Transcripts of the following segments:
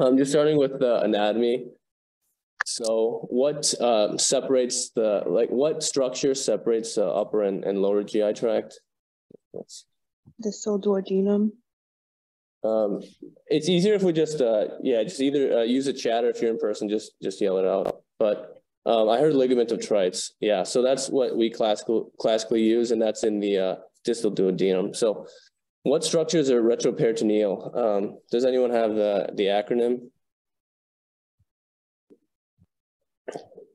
I'm just starting with the anatomy. So what uh, separates the, like what structure separates the upper and, and lower GI tract? That's, Distal duodenum. um, it's easier if we just, uh, yeah, just either uh, use a chat or if you're in person, just just yell it out. But um, I heard ligament of Treitz. Yeah, so that's what we classical classically use, and that's in the uh, distal duodenum. So, what structures are retroperitoneal? Um, does anyone have the the acronym?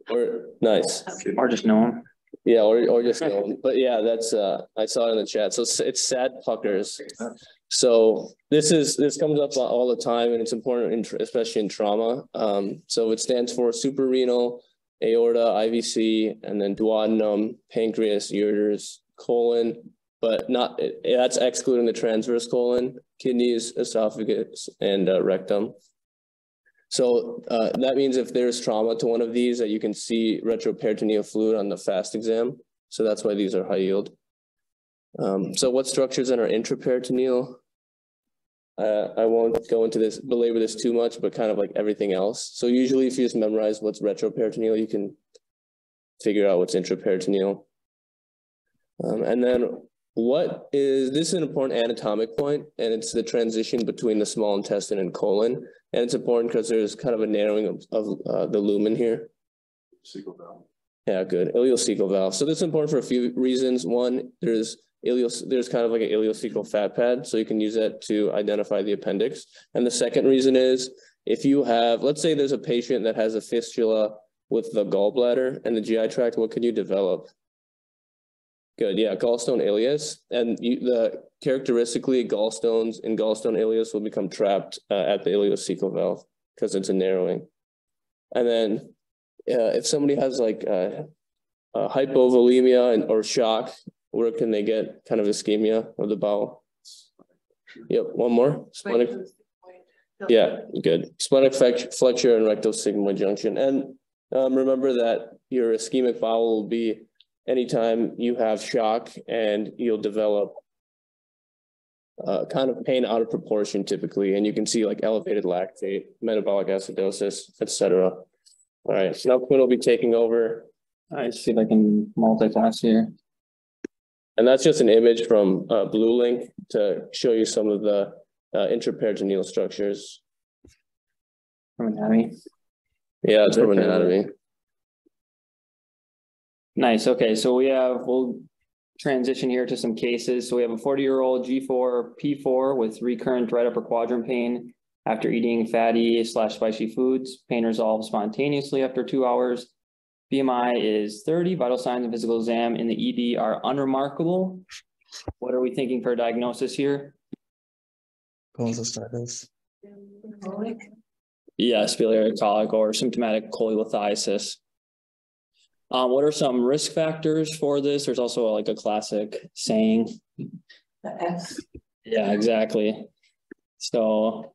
Or nice. Or just know them. Yeah, or or just no, but yeah, that's uh I saw it in the chat. So it's, it's sad puckers. So this is this comes up all the time and it's important in, especially in trauma. Um so it stands for suprarenal, aorta, IVC, and then duodenum, pancreas, ureters, colon, but not that's excluding the transverse colon, kidneys, esophagus, and uh, rectum. So uh, that means if there's trauma to one of these, that you can see retroperitoneal fluid on the fast exam. So that's why these are high yield. Um, so what structures in our intraperitoneal? Uh, I won't go into this, belabor this too much, but kind of like everything else. So usually if you just memorize what's retroperitoneal, you can figure out what's intraperitoneal. Um, and then what is, this is an important anatomic point, and it's the transition between the small intestine and colon. And it's important because there's kind of a narrowing of, of uh, the lumen here. Cecal valve. Yeah, good. Ileocecal valve. So this is important for a few reasons. One, there's ileos, there's kind of like an ileocecal fat pad, so you can use that to identify the appendix. And the second reason is if you have, let's say there's a patient that has a fistula with the gallbladder and the GI tract, what can you develop? Good, yeah, gallstone ileus, and you, the characteristically gallstones and gallstone ileus will become trapped uh, at the ileocecal valve because it's a narrowing. And then uh, if somebody has like uh, hypovolemia and, or shock, where can they get kind of ischemia of the bowel? Yep, one more. Splenic, yeah, good. Splenic flexure and rectal sigmoid junction. And um, remember that your ischemic bowel will be anytime you have shock and you'll develop uh, kind of pain out of proportion typically, and you can see like elevated lactate, metabolic acidosis, etc. All right, so now Quinn will be taking over. I see if I can multitask here. And that's just an image from uh, Blue Link to show you some of the uh, intraperitoneal structures. From anatomy. Yeah, it's from anatomy. Nice. Okay, so we have we'll transition here to some cases. So we have a 40 year old G4 P4 with recurrent right upper quadrant pain after eating fatty slash spicy foods. Pain resolved spontaneously after two hours. BMI is 30. Vital signs and physical exam in the ED are unremarkable. What are we thinking for a diagnosis here? Cholecystitis. Yes, biliary colic or symptomatic cholelithiasis. Um, what are some risk factors for this? There's also like a classic saying. Yeah, exactly. So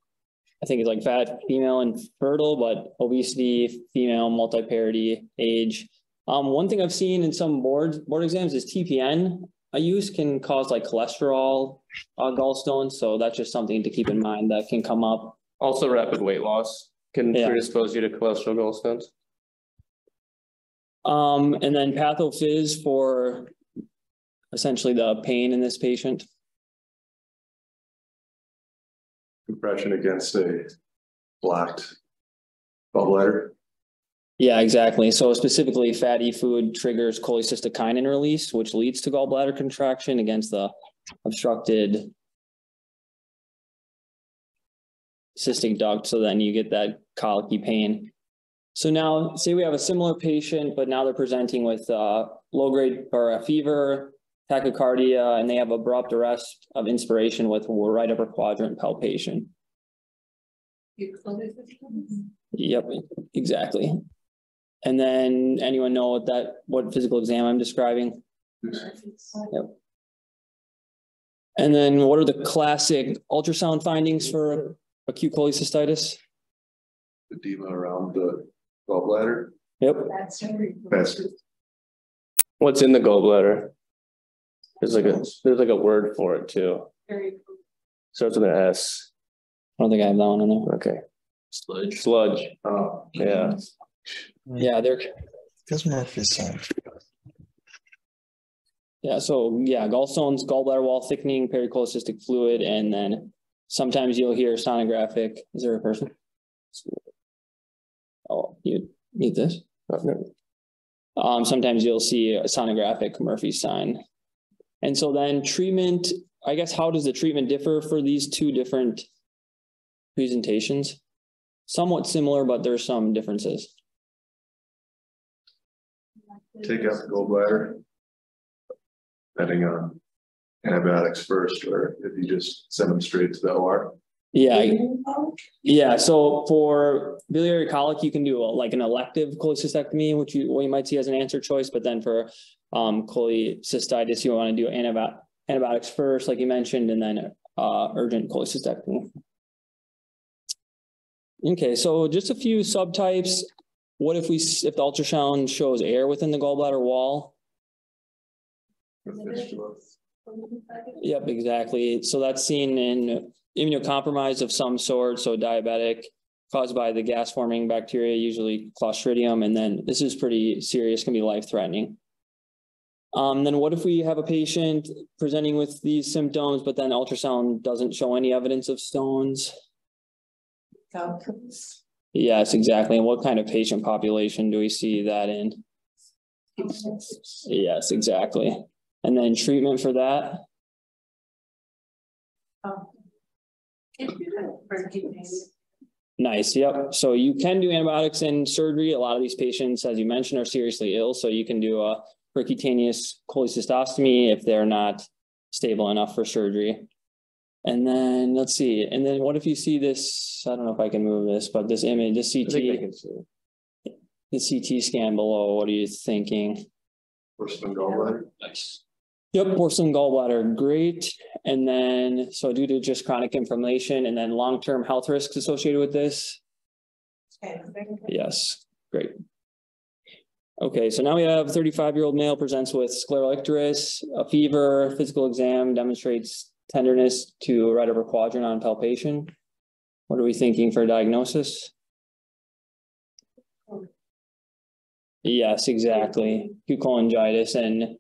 I think it's like fat, female, and fertile, but obesity, female, multi-parity, age. Um, one thing I've seen in some board board exams is TPN. A use can cause like cholesterol uh, gallstones, so that's just something to keep in mind that can come up. Also, rapid weight loss can Yeah. predispose you to cholesterol gallstones. Um, and then pathophys for essentially the pain in this patient. Compression against a blocked gallbladder. Yeah, exactly. So specifically, fatty food triggers cholecystokinin release, which leads to gallbladder contraction against the obstructed cystic duct. So then you get that colicky pain. So now, say we have a similar patient, but now they're presenting with uh, low grade or a fever, tachycardia, and they have abrupt arrest of inspiration with right upper quadrant palpation. Yep, exactly. And then anyone know what that, what physical exam I'm describing? Yep. And then what are the classic ultrasound findings for acute cholecystitis? Edema around the gallbladder. Yep. That's What's in the gallbladder? There's like a there's like a word for it too. Starts with an S. I don't think I have that one in there. Okay. Sludge. Sludge, Oh, yeah. Yeah, they're, Because Murphy's sign. yeah, so yeah, gallstones, gallbladder wall thickening, pericholecystic fluid, and then sometimes you'll hear sonographic, is there a person? Oh, you need this? Um, sometimes you'll see a sonographic Murphy sign. And so then treatment, I guess, how does the treatment differ for these two different presentations? Somewhat similar, but there's some differences. take out the gallbladder. Depending on antibiotics first, or if you just send them straight to the OR. Yeah, yeah, so for biliary colic, you can do a- like an elective cholecystectomy, which you, what you might see as an answer choice, but then for um cholecystitis, you want to do antibiotic antibiotics first, like you mentioned, and then uh urgent cholecystectomy. Okay, so just a few subtypes. What if we, if the ultrasound shows air within the gallbladder wall? Yep, exactly. So that's seen in immunocompromised of some sort, so diabetic, caused by the gas forming bacteria, usually Clostridium, and then this is pretty serious, can be life threatening. Um, then what if we have a patient presenting with these symptoms, but then ultrasound doesn't show any evidence of stones? Yes, exactly. And what kind of patient population do we see that in? Yes, exactly. And then treatment for that? Nice, yep. So you can do antibiotics in surgery. A lot of these patients, as you mentioned, are seriously ill, so you can do a percutaneous cholecystostomy if they're not stable enough for surgery. And then, let's see, and then what if you see this, I don't know if I can move this, but this image, this I think they CT, the CT scan below, what are you thinking? Porcelain gallbladder. Nice. Yep, porcelain gallbladder, great. And then, so due to just chronic inflammation and then long-term health risks associated with this? Yes, great. Okay, so now we have thirty-five-year-old male presents with scleral icterus, a fever, physical exam demonstrates tenderness to right upper quadrant on palpation. What are we thinking for diagnosis? Yes, exactly. Cholangitis and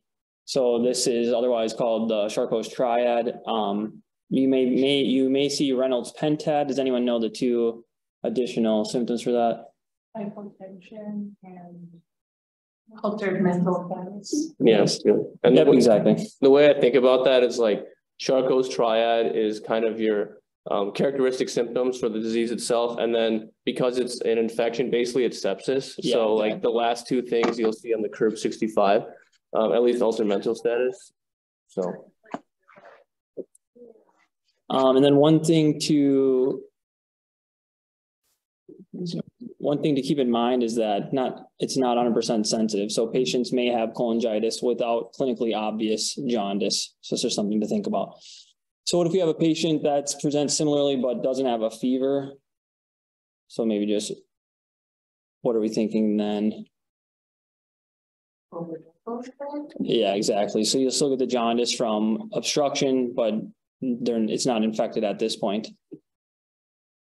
so this is otherwise called the Charcot's triad. Um, you may, may, you may see Reynolds pentad. Does anyone know the two additional symptoms for that? hypotension and altered mental status. Yes, good. And the Yep, way, exactly. the way I think about that is like Charcot's triad is kind of your um, characteristic symptoms for the disease itself. And then because it's an infection, basically it's sepsis. Yeah, So like the last two things you'll see on the CURB sixty-five, um, at least altered mental status. So, Um, and then one thing to one thing to keep in mind is that not, it's not hundred percent sensitive. So patients may have cholangitis without clinically obvious jaundice. So it's just something to think about. So what if we have a patient that presents similarly but doesn't have a fever? So maybe just, what are we thinking then? Yeah, exactly. So you'll still get the jaundice from obstruction, but they're, it's not infected at this point.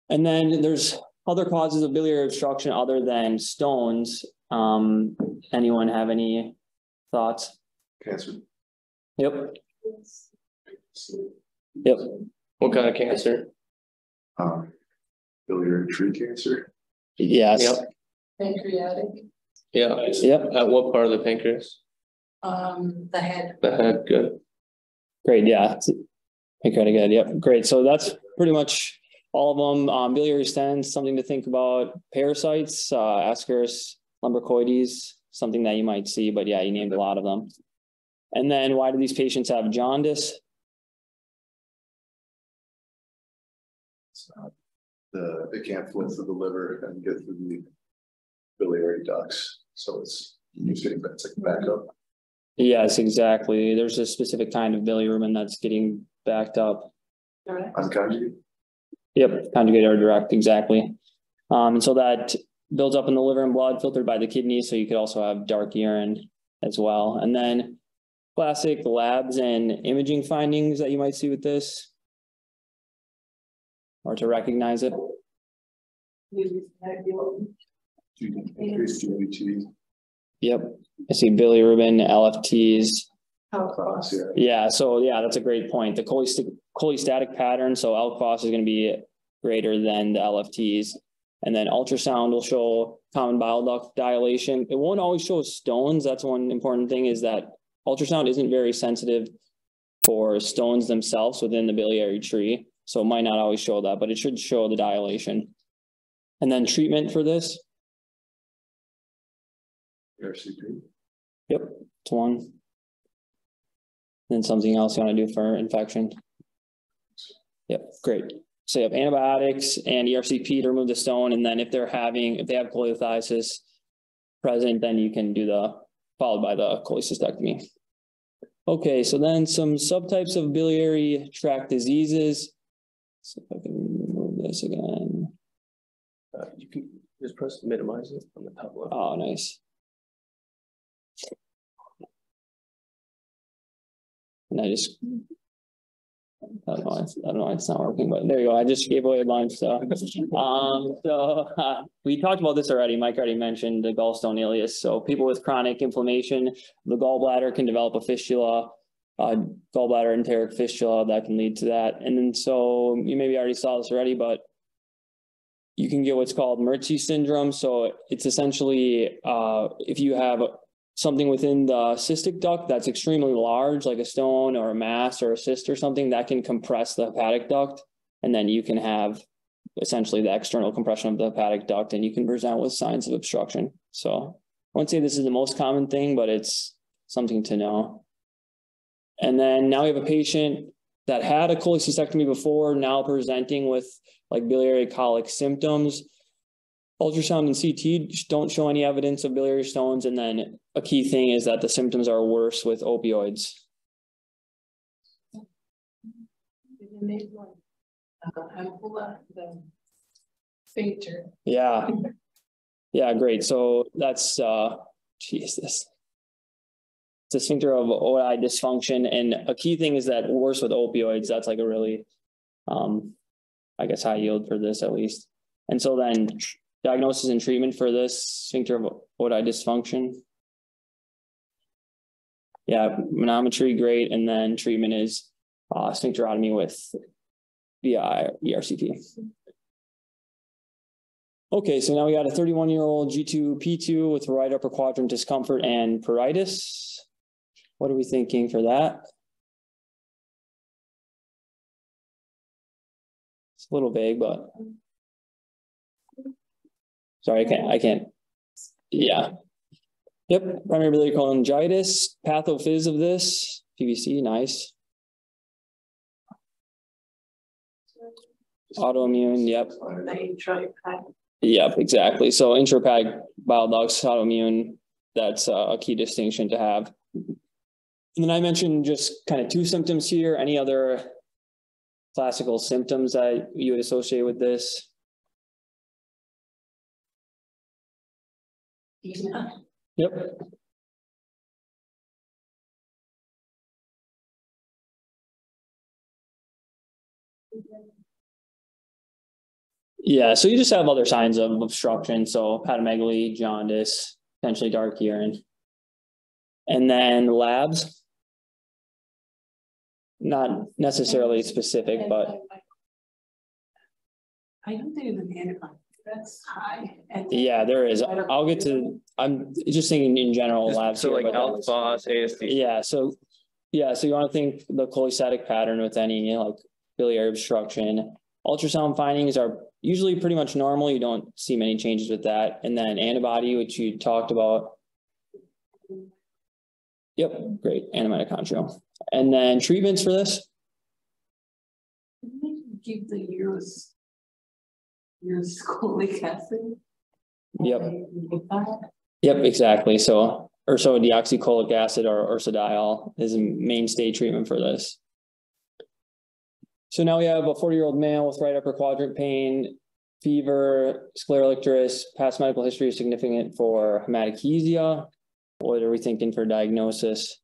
And then there's other causes of biliary obstruction other than stones. Um, anyone have any thoughts? Cancer. Yep, yep. what kind of cancer? Um, biliary tree cancer. Yes, Yep. Pancreatic, Yeah. yep, At what part of the pancreas? Um, the head. The head, good. great, yeah. Pancreatic head, yep, great. So that's pretty much all of them. Um, biliary stents, something to think about. Parasites, uh, Ascaris lumbricoides, something that you might see, but yeah, you named a lot of them. And then why do these patients have jaundice? The, it can't flow through the liver and get through the biliary ducts, so it's, it's getting, it's like backup. Yes, exactly. There's a specific kind of bilirubin that's getting backed up. Unconjugated. Yep, conjugate or direct, exactly. Um, and so that builds up in the liver and blood filtered by the kidneys, so you could also have dark urine as well. And then classic labs and imaging findings that you might see with this. Or to recognize it. use GBT. Yep, I see bilirubin, LFTs. Alk phos. Yeah. Yeah, so yeah, that's a great point. The cholestatic pattern, so alk phos is gonna be greater than the LFTs. And then ultrasound will show common bile duct dilation. It won't always show stones. That's one important thing is that ultrasound isn't very sensitive for stones themselves within the biliary tree. So it might not always show that, but it should show the dilation. And then treatment for this, ERCP. yep, it's one. Then something else you wanna do for infection? Yep, great. So you have antibiotics and ERCP to remove the stone, and then if they're having, if they have cholelithiasis present, then you can do the, followed by the cholecystectomy. Okay, so then some subtypes of biliary tract diseases. So if I can remove this again. Uh, you can just press minimize it on the top left. Oh, nice. And I just. I don't know, I don't know, it's not working, but there you go. I just gave away a bunch, so. Um, so, uh, we talked about this already. Mike already mentioned the gallstone ileus. So people with chronic inflammation, the gallbladder can develop a fistula. Uh, gallbladder enteric fistula that can lead to that. And then so you maybe already saw this already, but you can get what's called Mirizzi syndrome. So it's essentially uh, if you have something within the cystic duct that's extremely large, like a stone or a mass or a cyst or something, that can compress the hepatic duct. And then you can have essentially the external compression of the hepatic duct and you can present with signs of obstruction. So I wouldn't say this is the most common thing, but it's something to know. And then now we have a patient that had a cholecystectomy before, now presenting with like biliary colic symptoms. Ultrasound and CT don't show any evidence of biliary stones. And then a key thing is that the symptoms are worse with opioids. The mid one. Ampulla, the sphincter. Yeah. Yeah, great. So that's uh Jesus. It's a sphincter of Oddi dysfunction. And a key thing is that worse with opioids, that's like a really um, I guess high yield for this at least. And so then diagnosis and treatment for this sphincter of Oddi dysfunction. Yeah, manometry, great. And then treatment is uh sphincterotomy with via ERCP. Okay, so now we got a thirty-one year old G two P two with right upper quadrant discomfort and pruritus. What are we thinking for that? It's a little vague, but. Sorry, I can't, I can't. Yeah. Yep, primary biliary cholangitis, pathophys of this, PBC, nice. Autoimmune, yep. Yep, exactly. So intrahepatic bile ducts, autoimmune, that's a key distinction to have. And then I mentioned just kind of two symptoms here. Any other classical symptoms that you would associate with this? Yeah. Yep. Yeah, so you just have other signs of obstruction, so hepatomegaly, jaundice, potentially dark urine. And then labs. Not necessarily specific, but I don't think it's an antibody, that's high. and- yeah, there is. I'll get to, I'm just thinking in general labs. So here, like but that's- ASD. Yeah, so, yeah, so you wanna think the cholestatic pattern with any, you know, like biliary obstruction. Ultrasound findings are usually pretty much normal. You don't see many changes with that. And then antibody, which you talked about. Yep, great, and mitochondrial. And then treatments for this? Keep the use. Use cholic acid. Yep. Yep, exactly. So ursodeoxycholic acid or ursodiol is a mainstay treatment for this. So now we have a forty-year-old male with right upper quadrant pain, fever, scleral icterus, past medical history is significant for hematochezia. What are we thinking for diagnosis?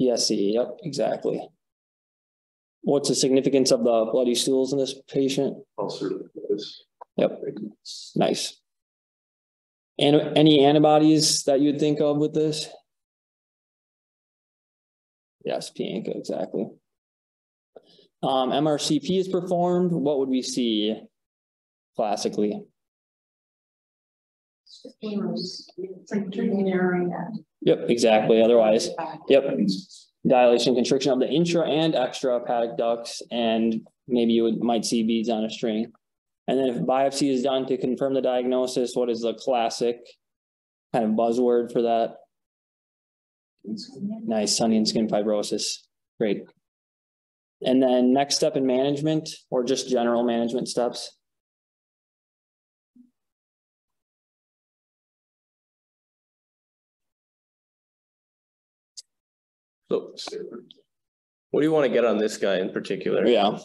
PSC, yep, exactly. What's the significance of the bloody stools in this patient? ulcerative colitis. Yep, nice. And any antibodies that you'd think of with this? Yes, p-ANCA, exactly. Um, MRCP is performed, what would we see classically? It's like narrowing that. Yep, exactly, otherwise, yep. Dilation, constriction of the intra and extra hepatic ducts, and maybe you would, might see beads on a string. And then if biopsy is done to confirm the diagnosis, what is the classic kind of buzzword for that? Nice, 'n onion skin fibrosis, great. And then next step in management or just general management steps? So what do you want to get on this guy in particular? Yeah.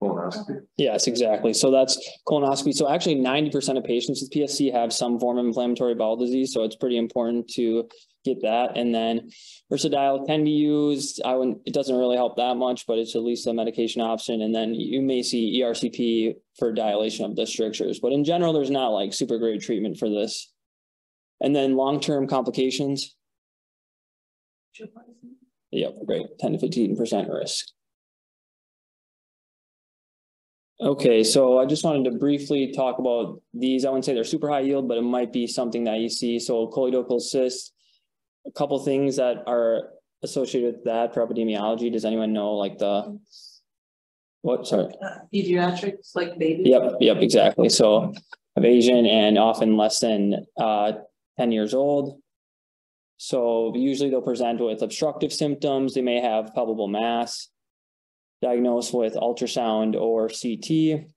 Colonoscopy. Yes, exactly. So that's colonoscopy. So actually ninety percent of patients with PSC have some form of inflammatory bowel disease. So it's pretty important to get that. And then Ursodiol can be used. I wouldn't, it doesn't really help that much, but it's at least a medication option. And then you may see ERCP for dilation of the strictures. But in general, there's not like super great treatment for this. And then long-term complications. Yep, great. Ten to fifteen percent risk. Okay, so I just wanted to briefly talk about these. I wouldn't say they're super high yield, but it might be something that you see. So choledochal cyst. A couple things that are associated with that for epidemiology. Does anyone know like the? What, sorry? Uh, Pediatrics, like babies. Yep, yep, exactly. So Asian and often less than uh ten years old. So usually they'll present with obstructive symptoms. They may have palpable mass. Diagnosed with ultrasound or CT.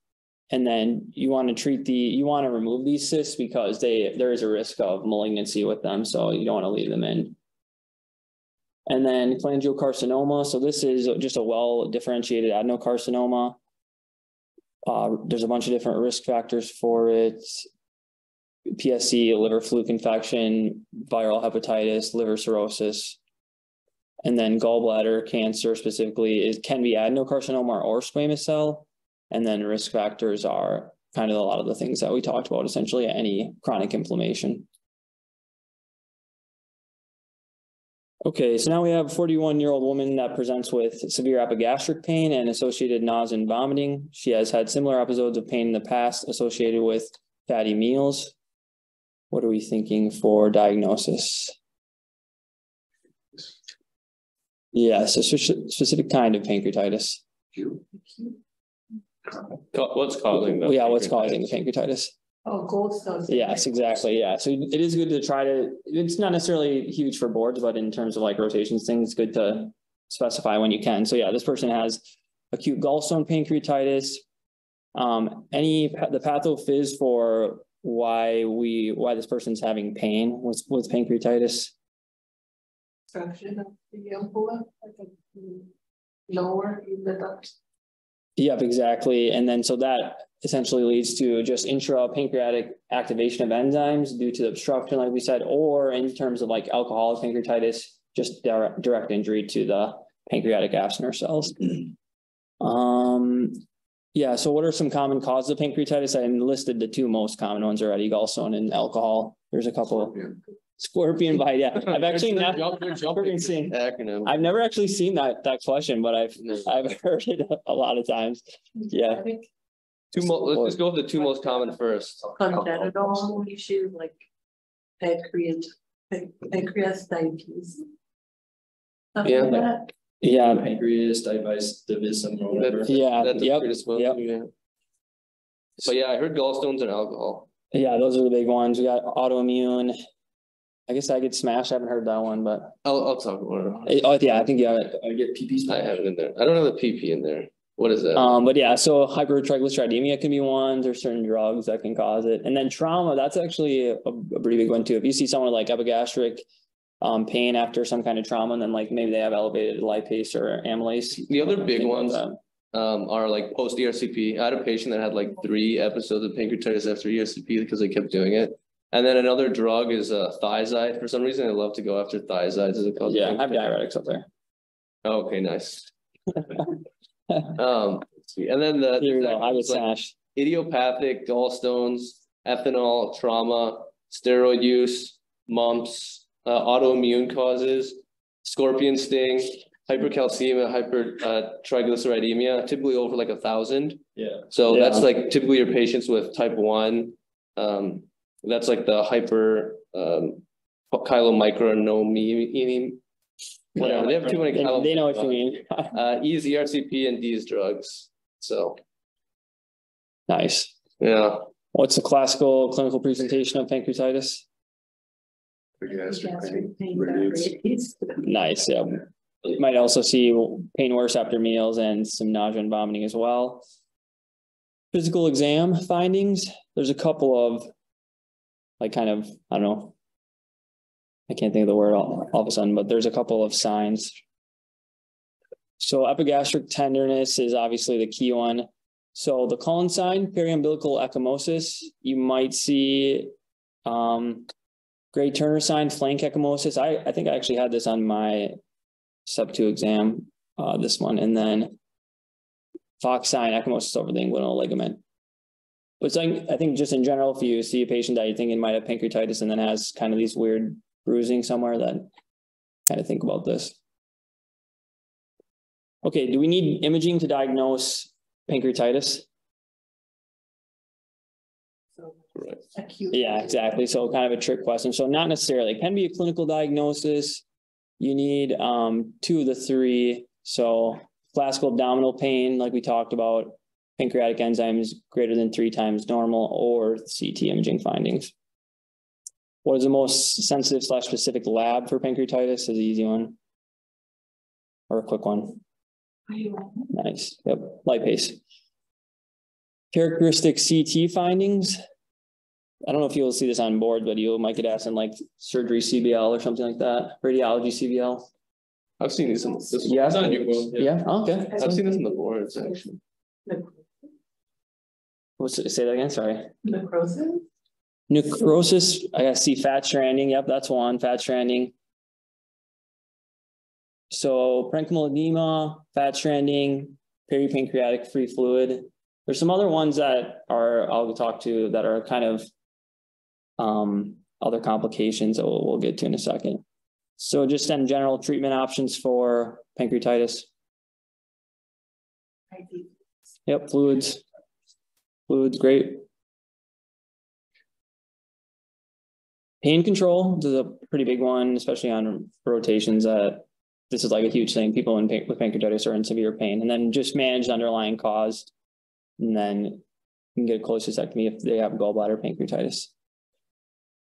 And then you want to treat the, you want to remove these cysts because they, there is a risk of malignancy with them, so you don't want to leave them in. And then cholangiocarcinoma, so this is just a well differentiated adenocarcinoma. Uh, there's a bunch of different risk factors for it. PSC, liver fluke infection, viral hepatitis, liver cirrhosis. And then gallbladder cancer specifically is can be adenocarcinoma or squamous cell. And then risk factors are kind of a lot of the things that we talked about, essentially any chronic inflammation. Okay, so now we have a forty-one-year-old woman that presents with severe epigastric pain and associated nausea and vomiting. She has had similar episodes of pain in the past associated with fatty meals. What are we thinking for diagnosis? Yes, a specific kind of pancreatitis. What's causing the? Yeah, what's causing the pancreatitis? Oh, gallstones. Yes, exactly. Yeah. So it is good to try to, it's not necessarily huge for boards, but in terms of like rotations, things, it's good to specify when you can. So yeah, this person has acute gallstone pancreatitis. Um, any, the pathophys for why we, why this person's having pain with, with pancreatitis? Obstruction of the ampulla, like lower in the duct. Yep, exactly. And then so that essentially leads to just intrapancreatic activation of enzymes due to the obstruction, like we said, or in terms of like alcoholic pancreatitis, just direct, injury to the pancreatic acinar cells. Um, yeah, so what are some common causes of pancreatitis? I listed the two most common ones already, gallstone and alcohol. There's a couple. Scorpion bite, yeah. I've actually not, Scorpion seen- Acronym. I've never actually seen that, that question, but I've, No. I've heard it a lot of times. Yeah. Two mo, let's just go with the two most common first. Congenital issue like pancreas, pancreatitis. Something Yeah. like that. Yeah, Pancreas, divisivism or whatever. yeah, That's a yep, predisposing, yep. yeah. But yeah, I heard gallstones and alcohol. yeah, those are the big ones. We got autoimmune. I guess I get smashed. I haven't heard that one, but I'll, I'll talk about it. oh yeah, I think yeah. I get PP. I have it in there. I don't have the PP in there. What is that? Um, but yeah, so hypertriglyceridemia can be one. There's certain drugs that can cause it, and then trauma. That's actually a, a pretty big one too. If you see someone like epigastric um, pain after some kind of trauma, and then like maybe they have elevated lipase or amylase. The other big like ones um, are like post ERCP. I had a patient that had like three episodes of pancreatitis after ERCP because they kept doing it. And then another drug is uh, thiazide. For some reason, I love to go after thiazides as a cause. Yeah, I have diuretics up there. Oh, Okay, nice. Um, and then the. Here we go, I was like Sash. Idiopathic gallstones, ethanol, trauma, steroid use, mumps, uh, autoimmune causes, scorpion sting, hypercalcemia, hyper, uh, triglyceridemia, typically over like a thousand. Yeah. So that's like typically your patients with type one. Um, that's like the hyper, um, chylomicronemia. Whatever, they have too many. They chylom- they know what you mean. Uh, E's ERCP and these drugs. So, Nice. yeah, What's the classical clinical presentation of pancreatitis? The Gastric pain, radiates. Nice, yeah. You Might also see pain worse after meals and some nausea and vomiting as well. Physical exam findings, there's a couple of. Like kind of, I don't know. I can't think of the word all, all of a sudden, but there's a couple of signs. So epigastric tenderness is obviously the key one. So the Cullen sign, periumbilical ecchymosis, you might see. Um, Grey Turner sign, flank ecchymosis. I, I think I actually had this on my sub two exam, uh, this one, and then Fox sign, ecchymosis over the inguinal ligament. Which I, I think just in general, if you see a patient that you think it might have pancreatitis and then has kind of these weird bruising somewhere, then kind of think about this. Okay, do we need imaging to diagnose pancreatitis? Right. Acute. Yeah, exactly. So kind of a trick question. So not necessarily, it can be a clinical diagnosis. You need um two of the three. So classical abdominal pain, like we talked about, pancreatic enzymes greater than three times normal or CT imaging findings. What is the most sensitive slash specific lab for pancreatitis? Is the easy one. Or a quick one. Nice. Yep. Lipase. Characteristic CT findings. I don't know if you'll see this on board, but you might get asked in like surgery CBL or something like that, radiology CBL. I've seen these in this. Yeah. it's on your board, yeah. Yeah, okay. I've seen this in the boards, actually. What's it, say that again, sorry. Necrosis? Necrosis, I see fat stranding, yep, that's one, fat stranding. So parenchymal edema, fat stranding, peripancreatic free fluid. There's some other ones that are, I'll talk to that are kind of um, other complications that we'll, we'll get to in a second. So just in general, treatment options for pancreatitis. Yep, fluids. Fluids, great. Pain control is a pretty big one, especially on rotations. Uh, this is like a huge thing. People in pan- with pancreatitis are in severe pain, and then just manage the underlying cause, and then you can get a cholecystectomy if they have gallbladder pancreatitis.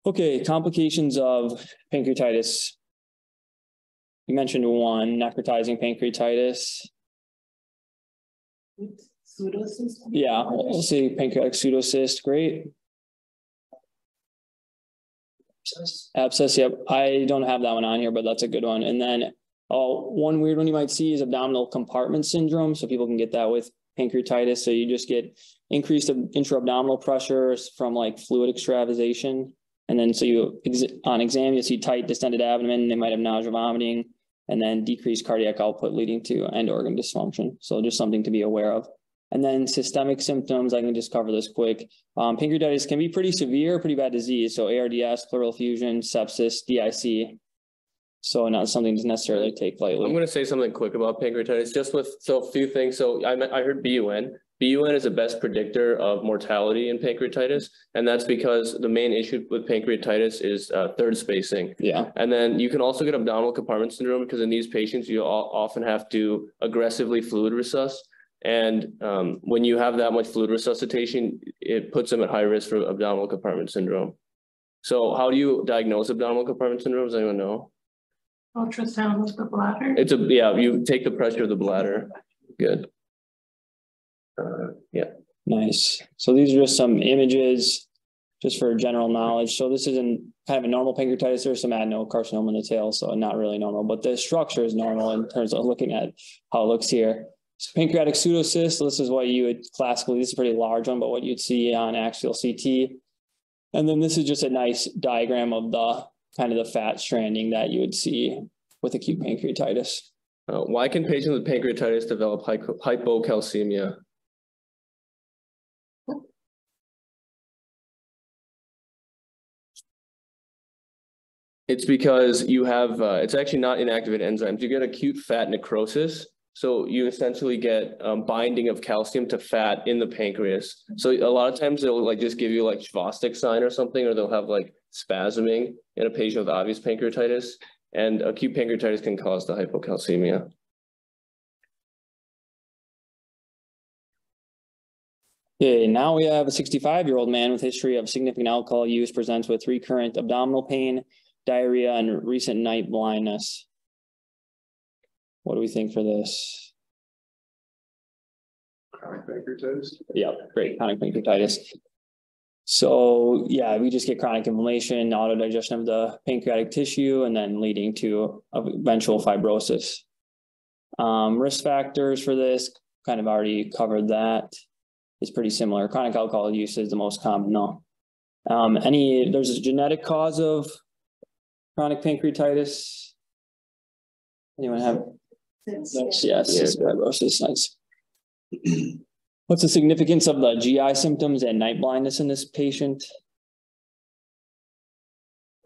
Okay, complications of pancreatitis. You mentioned one, necrotizing pancreatitis. Pseudocyst? Yeah, we'll see pancreatic pseudocyst, great. Abscess, yep, I don't have that one on here, but that's a good one. And then, oh, one weird one you might see is abdominal compartment syndrome. So people can get that with pancreatitis. So you just get increased intra-abdominal pressures from like fluid extravasation. And then so you, on exam, you'll see tight distended abdomen, they might have nausea, vomiting, and then decreased cardiac output leading to end organ dysfunction. So just something to be aware of. And then systemic symptoms, I can just cover this quick. Um, pancreatitis can be pretty severe, pretty bad disease. So ARDS, pleural effusion, sepsis, DIC. So not something to necessarily take lightly. I'm gonna say something quick about pancreatitis, just with, so a few things. So I, I heard BUN. BUN is the best predictor of mortality in pancreatitis. And that's because the main issue with pancreatitis is, uh, third spacing. Yeah, And then you can also get abdominal compartment syndrome because in these patients, you often have to aggressively fluid resus. And um, when you have that much fluid resuscitation, it puts them at high risk for abdominal compartment syndrome. So how do you diagnose abdominal compartment syndrome? Does anyone know? Ultrasound of the bladder? It's a, yeah, you take the pressure of the bladder. Good. Uh, yeah, nice. So these are just some images, just for general knowledge. So this is in kind of a normal pancreatitis. There's some adenocarcinoma in the tail, so not really normal, but the structure is normal in terms of looking at how it looks here. So pancreatic pseudocyst, this is what you would classically, this is a pretty large one, but what you'd see on axial CT. And then this is just a nice diagram of the kind of the fat stranding that you would see with acute pancreatitis. Uh, why can patients with pancreatitis develop hypo- hypocalcemia? It's because you have, uh, it's actually not inactivated enzymes. You get acute fat necrosis. So you essentially get um, binding of calcium to fat in the pancreas. So a lot of times they'll like just give you like Chvostek sign or something, or they'll have like spasming in a patient with obvious pancreatitis. And acute pancreatitis can cause the hypocalcemia. Okay, now we have a sixty-five-year-old man with history of significant alcohol use presents with recurrent abdominal pain, diarrhea, and recent night blindness. What do we think for this? Chronic pancreatitis. Yep, great, chronic pancreatitis. So, yeah, we just get chronic inflammation, autodigestion of the pancreatic tissue, and then leading to eventual fibrosis. Um, risk factors for this, kind of already covered that. It's pretty similar. Chronic alcohol use is the most common, no. Um, any, there's a genetic cause of chronic pancreatitis? Anyone have? Yes, yes, it's fibrosis, nice. What's the significance of the GI symptoms and night blindness in this patient?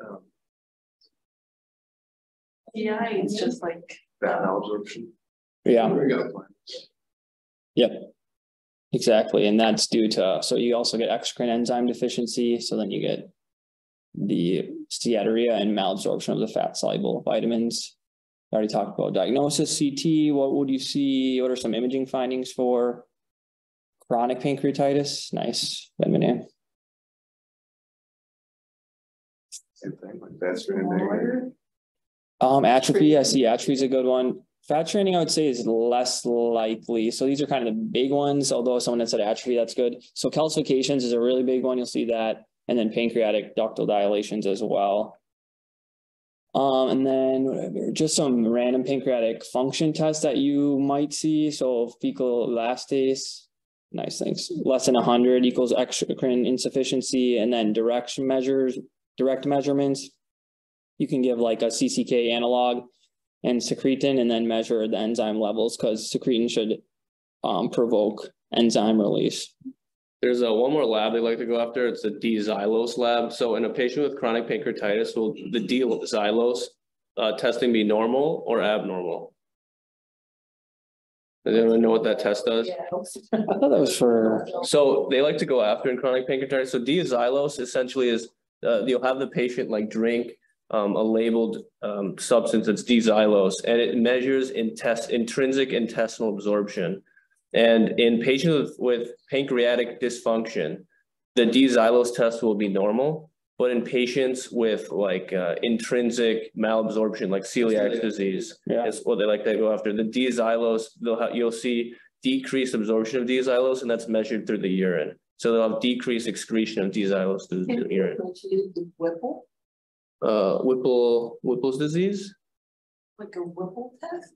Um, Yeah, it's just like. Fat malabsorption. Yeah, There we go. exactly, and that's due to, so you also get exocrine enzyme deficiency, so then you get the steatorrhea and malabsorption of the fat soluble vitamins. I Already talked about diagnosis, CT, what would you see? What are some imaging findings for chronic pancreatitis? Nice, Benjamin. Same thing, like fat stranding. Um, atrophy, I see atrophy is a good one. Fat stranding, I would say, is less likely. So these are kind of the big ones, although someone that said atrophy, that's good. So calcifications is a really big one. You'll see that. And then pancreatic ductal dilations as well. Um, and then just some random pancreatic function tests that you might see. So fecal elastase, nice things, less than hundred equals exocrine insufficiency, and then direction measures, direct measurements. You can give like a CCK analog and secretin and then measure the enzyme levels because secretin should um, provoke enzyme release. There's a one more lab they like to go after. It's the D-xylose lab. So in a patient with chronic pancreatitis, will the D-xylose uh, testing be normal or abnormal? Does anyone know what that test does? I thought that was for, So they like to go after in chronic pancreatitis. So D-xylose essentially is, uh, you'll have the patient like drink um, a labeled um, substance that's D-xylose and it measures intest intrinsic intestinal absorption. And in patients with, with pancreatic dysfunction, the D-xylose test will be normal. But in patients with like uh, intrinsic malabsorption, like celiac disease, yeah, is what they like to go after. The D-xylose, they'll have, you'll see decreased absorption of D-xylose and that's measured through the urine. So they'll have decreased excretion of D-xylose through the urine. Don't you use the Whipple, Uh, Whipple, Whipple's disease? like a Whipple test?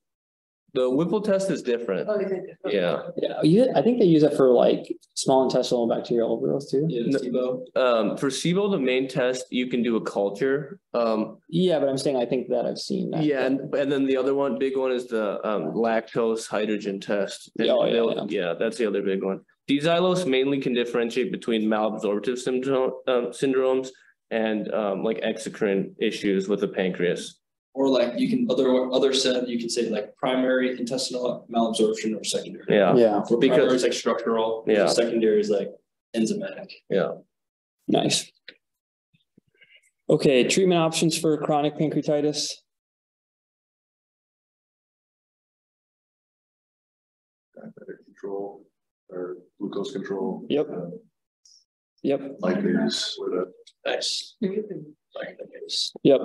The Whipple test is different. Oh. Yeah, yeah, you, I think they use it for like small intestinal bacterial overgrowth too. Yeah, the SIBO. um, for SIBO, the main test, you can do a culture. Um, Yeah, but I'm saying I think that I've seen that. yeah, and, and then the other one, big one is the, um, lactose hydrogen test. And Oh, yeah, they'll- Yeah, that's the other big one. D-xylose mainly can differentiate between malabsorptive symptom, um, syndromes and, um, like exocrine issues with the pancreas. Or like you can, other, other set, you can say like primary intestinal malabsorption or secondary. Yeah, Yeah, For Because- primary is like structural. Yeah. Secondary is like enzymatic. yeah. nice. Okay, treatment options for chronic pancreatitis. Diabetic control or glucose control. Yep. uh, Yep, Like these with yep.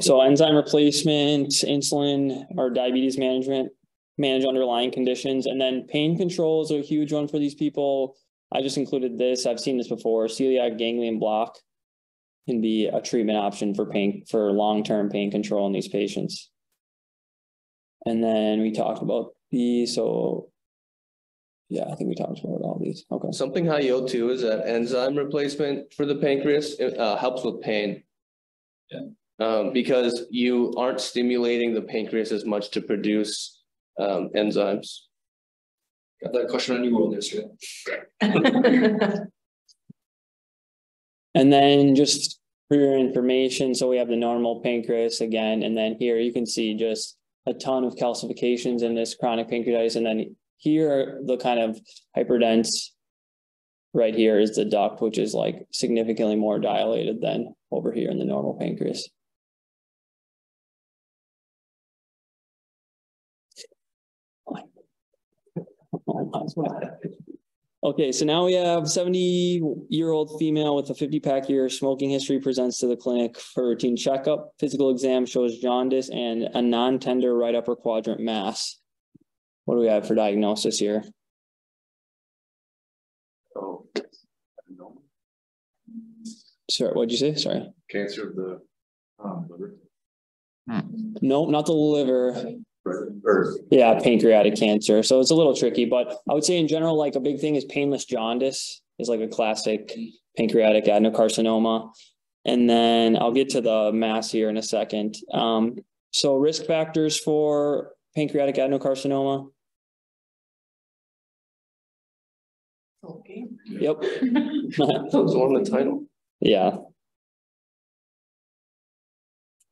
So enzyme replacement, insulin or diabetes management, manage underlying conditions, and then pain control is a huge one for these people. I just included this. I've seen this before. Celiac ganglion block can be a treatment option for pain, for long-term pain control in these patients. And then we talked about the, so yeah, I think we talked about all these. Okay. Something high yield too is that enzyme replacement for the pancreas, uh, helps with pain. Yeah. Um, because you aren't stimulating the pancreas as much to produce um enzymes. Got that question on UWorld yesterday. And then just for your information, so we have the normal pancreas again, and then here you can see just a ton of calcifications in this chronic pancreatitis, and then here are the kind of hyperdense. Right here is the duct, which is like significantly more dilated than over here in the normal pancreas. Okay, so now we have seventy-year-old female with a fifty-pack year smoking history presents to the clinic for routine checkup. Physical exam shows jaundice and a non-tender right upper quadrant mass. What do we have for diagnosis here? Sorry, what'd you say? Sorry. Cancer of the, um, liver, No, not the liver. right, or Yeah, pancreatic cancer. So it's a little tricky, but I would say in general, like a big thing is painless jaundice is like a classic pancreatic adenocarcinoma. And then I'll get to the mass here in a second. Um, so risk factors for pancreatic adenocarcinoma. Okay. Yep. That was on the title. Yeah.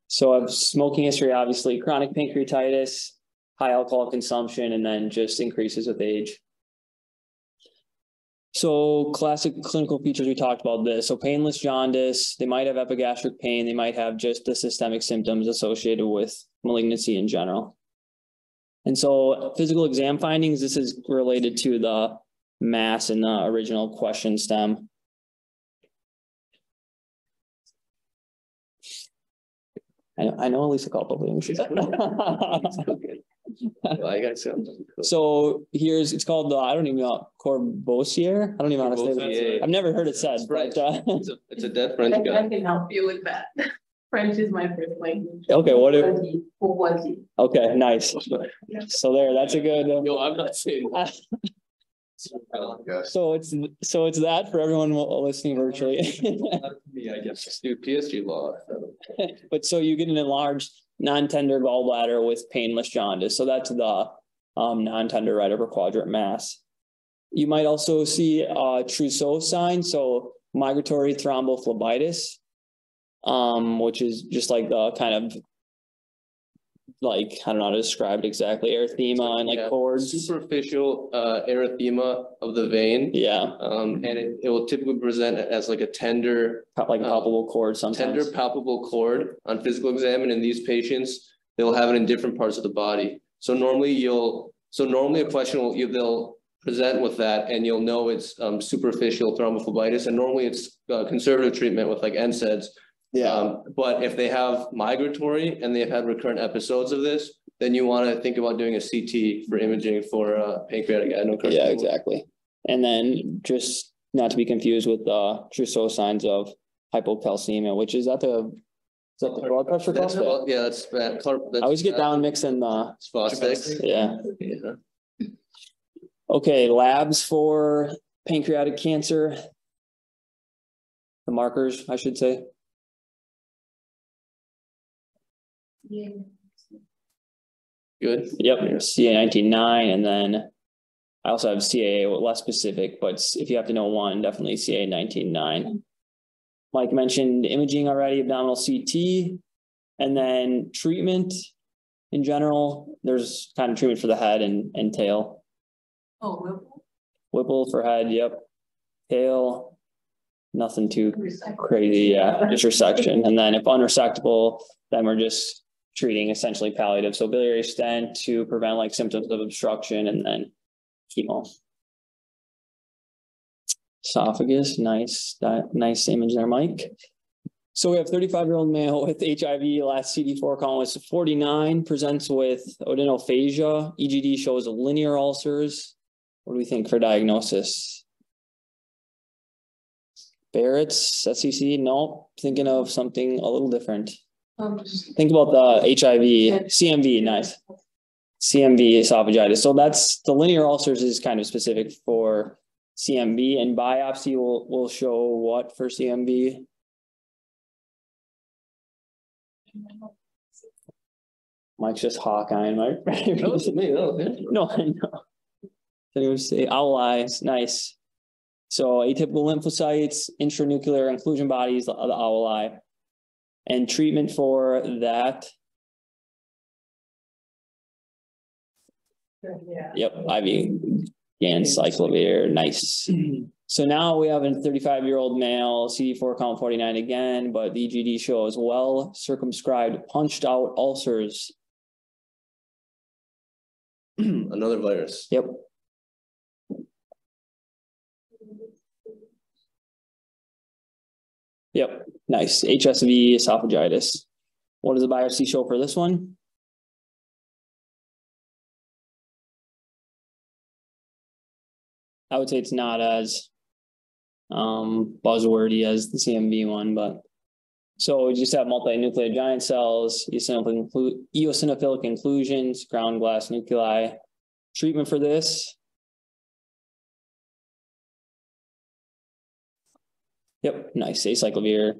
So I've smoking history, obviously, chronic pancreatitis, high alcohol consumption, and then just increases with age. So classic clinical features, we talked about this. So painless jaundice, they might have epigastric pain, they might have just the systemic symptoms associated with malignancy in general. And so physical exam findings, this is related to the mass in the original question stem. I know, I know at least a couple of things. Like I said. So here's, it's called the, I don't even know, Corbusier? I don't even know how to say Corbusier. it. I've never heard it said, It's French. but, uh, It's a, it's a dead French I guy. can help you with that. French is my first language. okay, what, if- Courvoisier, Courvoisier. okay, nice. So there, that's a good. uh, Yo, I'm not saying. So it's, so it's that for everyone listening virtually. Me, I guess, just do PSG law. But so you get an enlarged non-tender gallbladder with painless jaundice. So that's the um non-tender right upper quadrant mass. You might also see uh Trousseau sign, so migratory thrombophlebitis. Um, which is just like the kind of like, I don't know how to describe it exactly, erythema and like Yeah. cords. Superficial uh erythema of the vein. Yeah, Um, and it, it will typically present as like a tender, like a palpable cord sometimes. tender palpable cord on physical exam. And in these patients, they'll have it in different parts of the body. So normally you'll, so normally a question will, you, they'll present with that and you'll know it's um superficial thrombophlebitis. And normally it's uh, conservative treatment with like NSAIDs. Um, but if they have migratory and they've had recurrent episodes of this, then you want to think about doing a CT for imaging for uh pancreatic adenocarcinoma. Yeah, exactly. And then just not to be confused with the Trousseau signs of hypocalcemia, which is at the, is that the blood pressure That's, well, yeah, that's, that. I always get down mixing the, It's phosphates. yeah. Yeah. Okay, labs for pancreatic cancer. The markers, I should say. Good. Yep, CA nineteen nine, and then I also have CEA, less specific, but if you have to know one, definitely CA nineteen nine. Mike mentioned imaging already, abdominal CT, and then treatment. In general, there's kind of treatment for the head and, and tail. Oh, well. Whipple for head, yep. Tail, nothing too crazy, yeah, just resection. And then if unresectable, then we're just treating essentially palliative. So biliary stent to prevent like symptoms of obstruction and then chemo. Esophagus, nice, that nice image there, Mike. So we have thirty-five year old male with HIV, last CD four count was forty-nine, presents with odynophagia. EGD shows linear ulcers. What do we think for diagnosis? Barrett's, SCC, no, thinking of something a little different. Think about the HIV, CMV, nice. CMV esophagitis. So that's the linear ulcers is kind of specific for CMV and biopsy will will show what for CMV? Mike's just Hawkeye, Mike. That was me, that. No, I know. Was say owl eyes, nice. So atypical lymphocytes, intranuclear inclusion bodies, the owl eye. And treatment for that, Yeah. yep, IV, cyclovir, nice. Mm-hmm. So now we have a thirty-five year old male, CD four count forty-nine again, but the EGD shows well circumscribed, punched out ulcers. Another virus. Yep, Yep, nice. HSV esophagitis. What does the biopsy show for this one? I would say it's not as um buzzwordy as the CMV one, but so we just have multinuclear giant cells, eosinophilic eosinophilic inclusions, ground glass nuclei. Treatment for this, Yep, nice, acyclovir.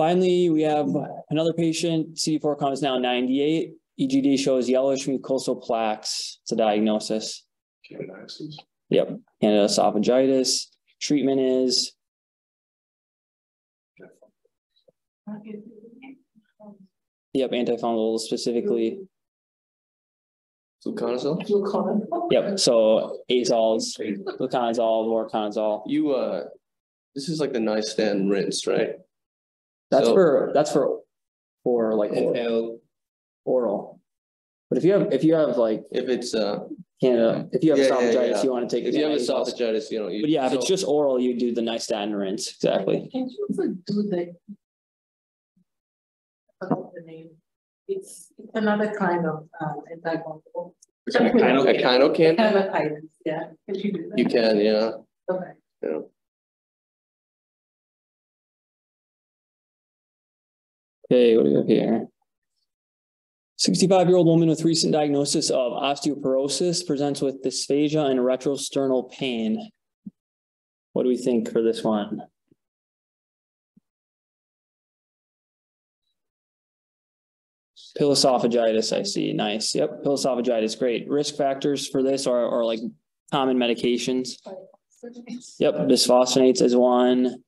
Finally, we have another patient, CD4 count is now ninety-eight. EGD shows yellowish mucosal plaques. It's a diagnosis. Candidiasis. Yep, Candida esophagitis. Treatment is, yep, antifungal specifically. Fluconazole? Yep, so azoles, fluconazole, voriconazole. You, uh, this is like the Nice nystatin rinse, right? That's So- for, that's for, for like oral- oral. But if you have, if you have like if it's, uh, Candida, if you have Yeah, yeah, yeah, yeah. you wanna take. if you have azoles. esophagitis, you don't use. But yeah, if it's just oral, you do the nystatin rinse, exactly. Can you also do the? I forgot the name. It's it's another kind of uh antibiotic. A kind antifungal. Echinocandin? Hepatitis, yeah. Can you do that? You can, yeah. Okay. Okay, what do we have here? Sixty-five-year-old woman with recent diagnosis of osteoporosis presents with dysphagia and retrosternal pain. What do we think for this one? Pill esophagitis, I see, nice, yep, pill esophagitis, great. Risk factors for this are, are like common medications. Yep, bisphosphonates is one.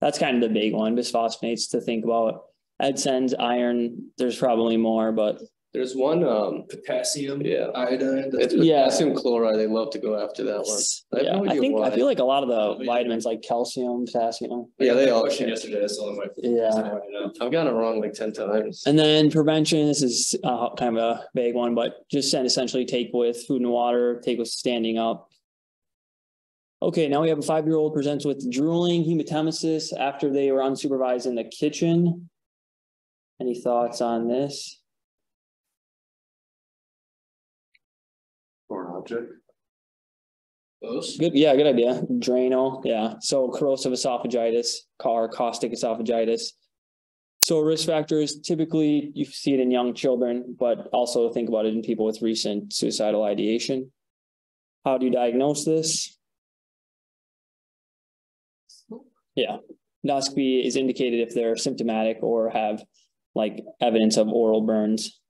That's kind of the big one, bisphosphonates to think about. NSAIDs iron, there's probably more, but There's one, um, Potassium. Yeah. Iodine. it's Yeah. potassium chloride. They love to go after that one. I yeah, no I idea think, I feel like a lot of the vitamins like calcium, potassium. Yeah, they all. Question yesterday, that's all my. Yeah. I've gotten it wrong like ten times. And then prevention, this is uh kind of a vague one, but just send essentially take with food and water, take with standing up. Okay, now we have a five-year-old presents with drooling hematemesis after they were unsupervised in the kitchen. Any thoughts on this? Or an object. Those. Good, yeah, good idea. Drano, yeah. So corrosive esophagitis, car caustic esophagitis. So risk factors, typically you see it in young children, but also think about it in people with recent suicidal ideation. How do you diagnose this? Yeah, endoscopy is indicated if they're symptomatic or have like evidence of oral burns.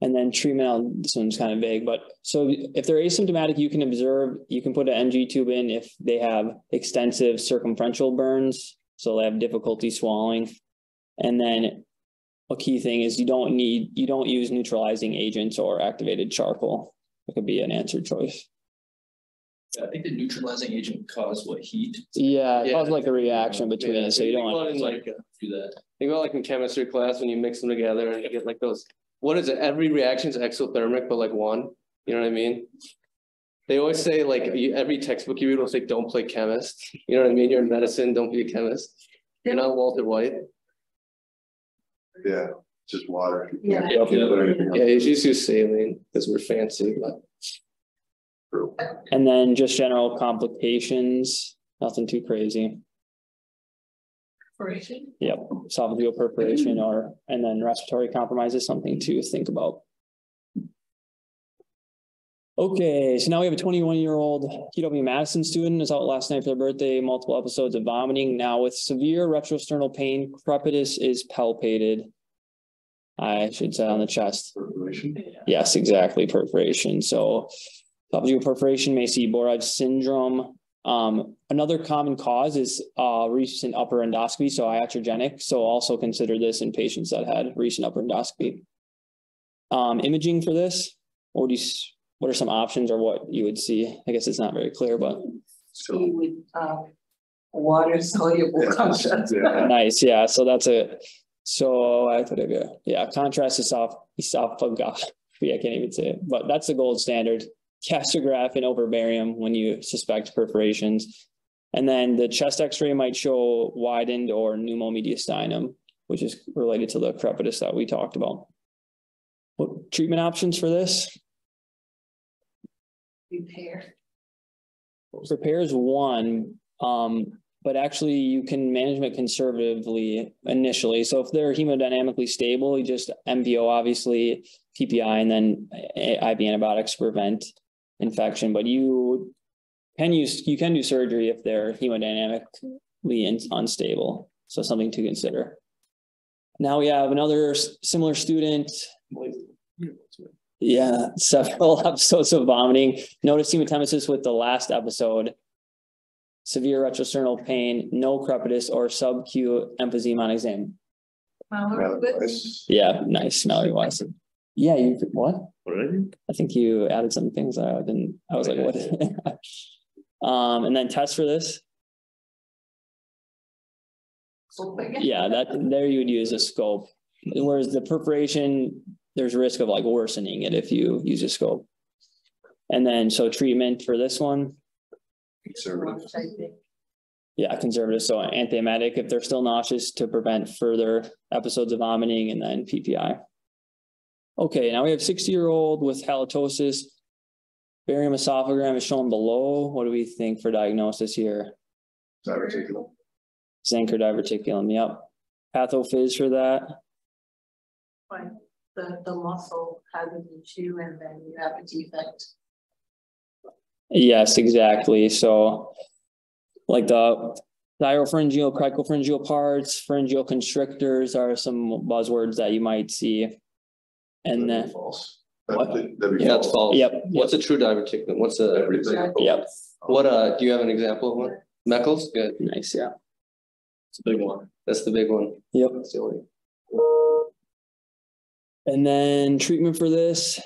And then treatment, I'll- this one's kind of vague, but so if they're asymptomatic, you can observe, you can put an NG tube in if they have extensive circumferential burns, so they have difficulty swallowing. And then a key thing is you don't need, you don't use neutralizing agents or activated charcoal. It could be an answer choice. I think the neutralizing agent cause what heat? Yeah, it Yeah. causes like a reaction between Yeah, it, so you don't want. in like, Do that. Think about like in chemistry class when you mix them together and you get like those, what is it? Every reaction is exothermic, but like one, you know what I mean? They always say like, you, every textbook you read will say, don't play chemist. You know what I mean? You're in medicine, don't be a chemist. You're not Walter White. Yeah, just water. Yeah. You can't put anything else Yeah, you just use saline because we're fancy, but. And then just general complications, nothing too crazy. Operation. Yep, esophageal perforation or, and then respiratory compromise is something to think about. Okay, so now we have a twenty-one year old UW Madison student is out last night for their birthday, multiple episodes of vomiting. Now with severe retrosternal pain, crepitus is palpated. I should say on the chest. Perforation. Yes, exactly, perforation. So esophageal perforation may see Boerhaave syndrome. Um, another common cause is uh recent upper endoscopy, so iatrogenic. So also consider this in patients that had recent upper endoscopy. Um, imaging for this, what would you, what are some options or what you would see? I guess it's not very clear, but See with, um, water soluble contrast. Yeah. nice, yeah, so that's a. So I thought, yeah, yeah, contrast esoph- esophagus, I can't even say it, but that's the gold standard. Gastrografin over barium when you suspect perforations. And then the chest x-ray might show widened or pneumomediastinum, which is related to the crepitus that we talked about. What treatment options for this? Repair. Repair is one, um, but actually you can management conservatively initially. So if they're hemodynamically stable, you just NPO obviously, PPI and then IV antibiotics to prevent infection, but you can use, you can do surgery if they're hemodynamically unstable. So something to consider. Now we have another similar student, yeah, several episodes of vomiting. Notice hematemesis with the last episode. Severe retrosternal pain, no crepitus or sub-Q emphysema on exam. Mallory with- Otherwise, Yeah, nice, Mallory-Weiss. Yeah, you, what? What did I do? I think you added some things that I didn't, I was like, what? Um, and then test for this, So yeah, that, there you would use a scope. Whereas the perforation, there's risk of like worsening it if you use a scope. And then, so treatment for this one, Conservative. Yeah, conservative. So antiemetic if they're still nauseous to prevent further episodes of vomiting and then PPI. Okay, now we have sixty year old with halitosis. Barium esophagram is shown below. What do we think for diagnosis here? Diverticulum. Zenker diverticulum, yep. Pathophys for that. Fine. The, the muscle has an issue and then you have a defect. Yes, exactly. So like the thyropharyngeal, cricopharyngeal parts, pharyngeal constrictors are some buzzwords that you might see. And That'd then, be False. What? That'd be- that'd be Yeah, it's false. yep, What's a true diverticulum? What's a, Everything. Yep. what, uh, do you have an example of one? Meckel's? Good. nice, yeah. It's a big one. That's the big one. Yep. That's the only. And then treatment for this.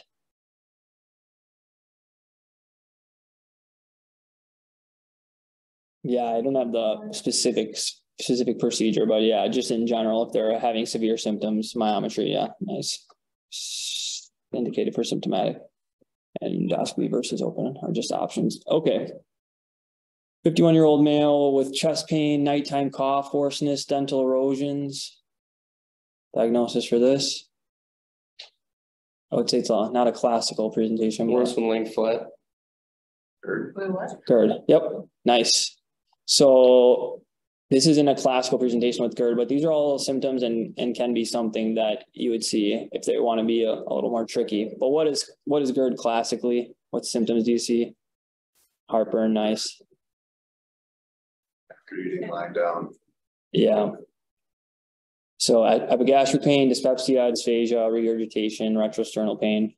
Yeah, I don't have the specific specific procedure, but yeah, just in general, if they're having severe symptoms, myotomy, yeah, nice. S- Indicated for symptomatic. And endoscopy versus open are just options. Okay. Fifty-one year old male with chest pain, nighttime cough, hoarseness, dental erosions. Diagnosis for this. I would say it's a, not a classical presentation, more Worst one laying flat. Or Wait, what? GERD. Yep, nice. So this isn't a classical presentation with GERD, but these are all symptoms and, and can be something that you would see if they want to be a, a little more tricky. But what is, what is GERD classically? What symptoms do you see? Heartburn, nice. after eating, lying down. Yeah. So epigastric pain, dyspepsia, dysphagia, regurgitation, retrosternal pain.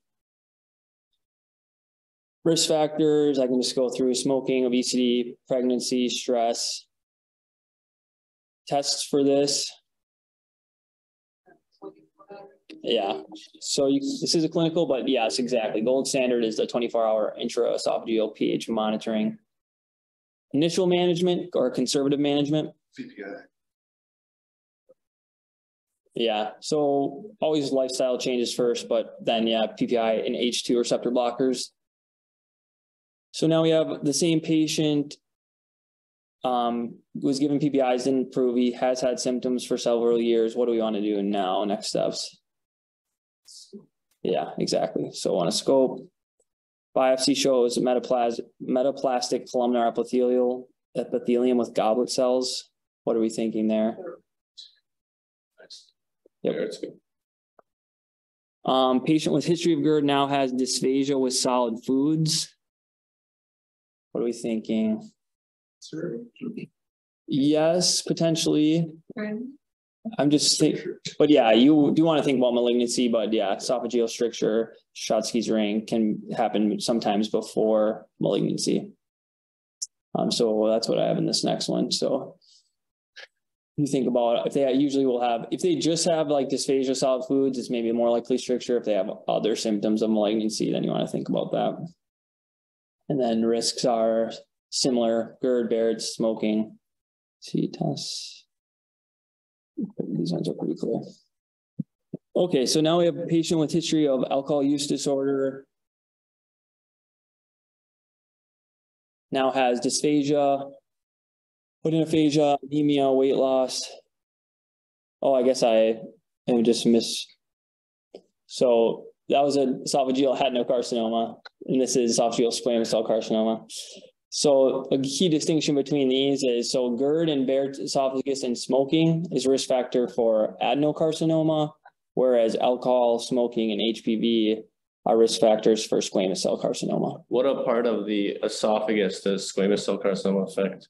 Risk factors, I can just go through smoking, obesity, pregnancy, stress. Tests for this, yeah, so you, this is a clinical, but yes, exactly. Gold standard is the twenty-four hour intraesophageal pH monitoring. Initial management or conservative management, CPI. Yeah, so always lifestyle changes first, but then yeah, PPI and H two receptor blockers. So now we have the same patient. Um, was given PPIs, didn't improve. He has had symptoms for several years. What do we want to do now? Next steps? Yeah, exactly. So on a scope. Biopsy shows metaplas- metaplastic columnar epithelial epithelium with goblet cells. What are we thinking there? Yep. Um, patient with history of GERD now has dysphagia with solid foods. What are we thinking? Yes, potentially. I'm just thinking, but yeah, you do want to think about malignancy, but yeah, esophageal stricture, Schatzki's ring can happen sometimes before malignancy. Um, so that's what I have in this next one, so. You think about if they usually will have, if they just have like dysphagia solid foods, it's maybe more likely stricture. If they have other symptoms of malignancy, then you want to think about that. And then risks are similar, GERD, Barrett's, smoking, T tests. These ones are pretty clear. Okay, so now we have a patient with history of alcohol use disorder. Now has dysphagia, odynophagia, anemia, weight loss. Oh, I guess I am just miss. So that was a esophageal adenocarcinoma, and this is esophageal squamous cell carcinoma. So a key distinction between these is so GERD and Barrett's esophagus and smoking is risk factor for adenocarcinoma, whereas alcohol, smoking, and HPV are risk factors for squamous cell carcinoma. What a part of the esophagus does squamous cell carcinoma affect?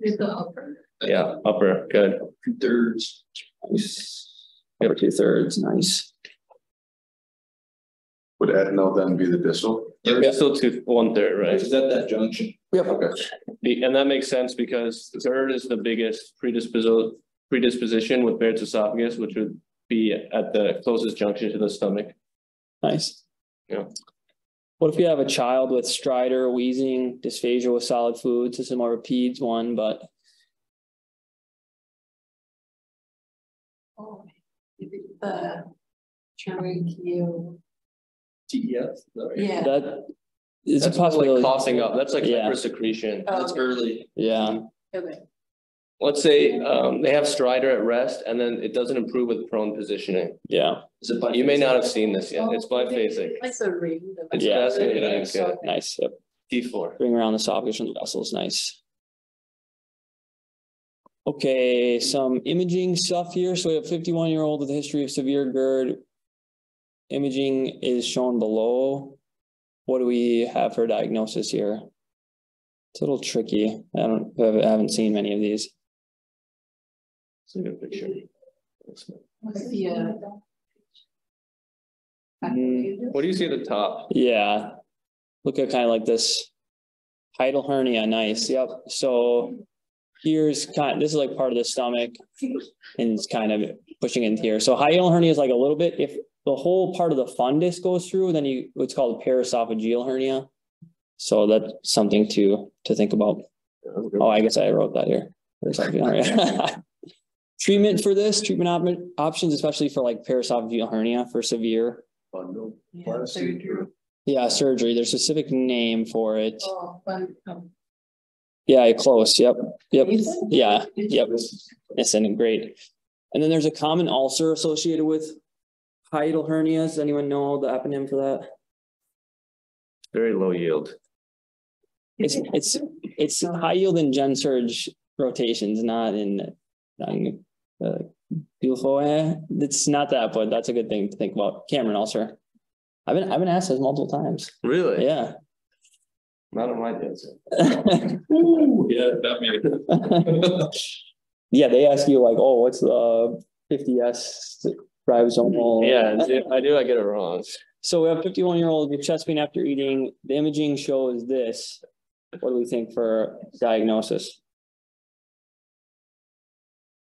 With the upper. Yeah, upper, good. Two thirds. Nice. Over two thirds, nice. Would adeno then be the distal? It's still two, one third, right? Is that that junction? Okay. Be- And that makes sense because GERD is the biggest predisposition, predisposition with Barrett's esophagus, which would be at the closest junction to the stomach. Nice. Yeah. What if you have a child with stridor, wheezing, dysphagia with solid foods? This is more of a peds one, but Oh, The. Tracheo, TEF, yeah. that is a That's more like possibility. coughing up, that's like Yeah. hypersecretion. That's early. Yeah, Okay. Let's say um they have stridor at rest and then it doesn't improve with prone positioning. yeah, Is it? You may not have seen this yet, it's biphasic. Like the ring. It's Yeah. fascinating, okay. nice. Yep. T four. Bring around the esophagus and the vessels, nice. Okay, some imaging stuff here. So we have fifty-one year old with a history of severe GERD. Imaging is shown below. What do we have for diagnosis here? It's a little tricky. I don't, I haven't seen many of these. It's a good picture. What's the, uh, Mm. What do you see at the top? Yeah. Look at kind of like this. Hiatal hernia, nice, yep, so. Here's kind, of, this is like part of the stomach. And it's kind of pushing in here, so hiatal hernia is like a little bit, if the whole part of the fundus goes through, then you, what's called paraesophageal hernia. So that's something to, to think about. Oh, I guess I wrote that here. Paraesophageal hernia. Treatment for this, treatment op- options, especially for like paraesophageal hernia for severe. Bundle. Yeah, surgery. Yeah, surgery, there's a specific name for it. Oh, um, Yeah, close, yep, yep, is it? yeah, yep, Nissen, great. And then there's a common ulcer associated with hiatal hernias, Does anyone know the eponym for that? Very low yield. It's, it's, it's high yield in gen surge rotations, not in, um, uh, beautiful, eh, it's not that, but that's a good thing to think about, Cameron ulcer. I've been, I've been asked this multiple times, Really? yeah. Not on my desk. Yeah, that Yeah, they ask you like, oh, what's the fifty S ribosomal? Yeah, I do, I get it wrong. So we have fifty-one year old with chest pain after eating. The imaging shows this. What do we think for diagnosis?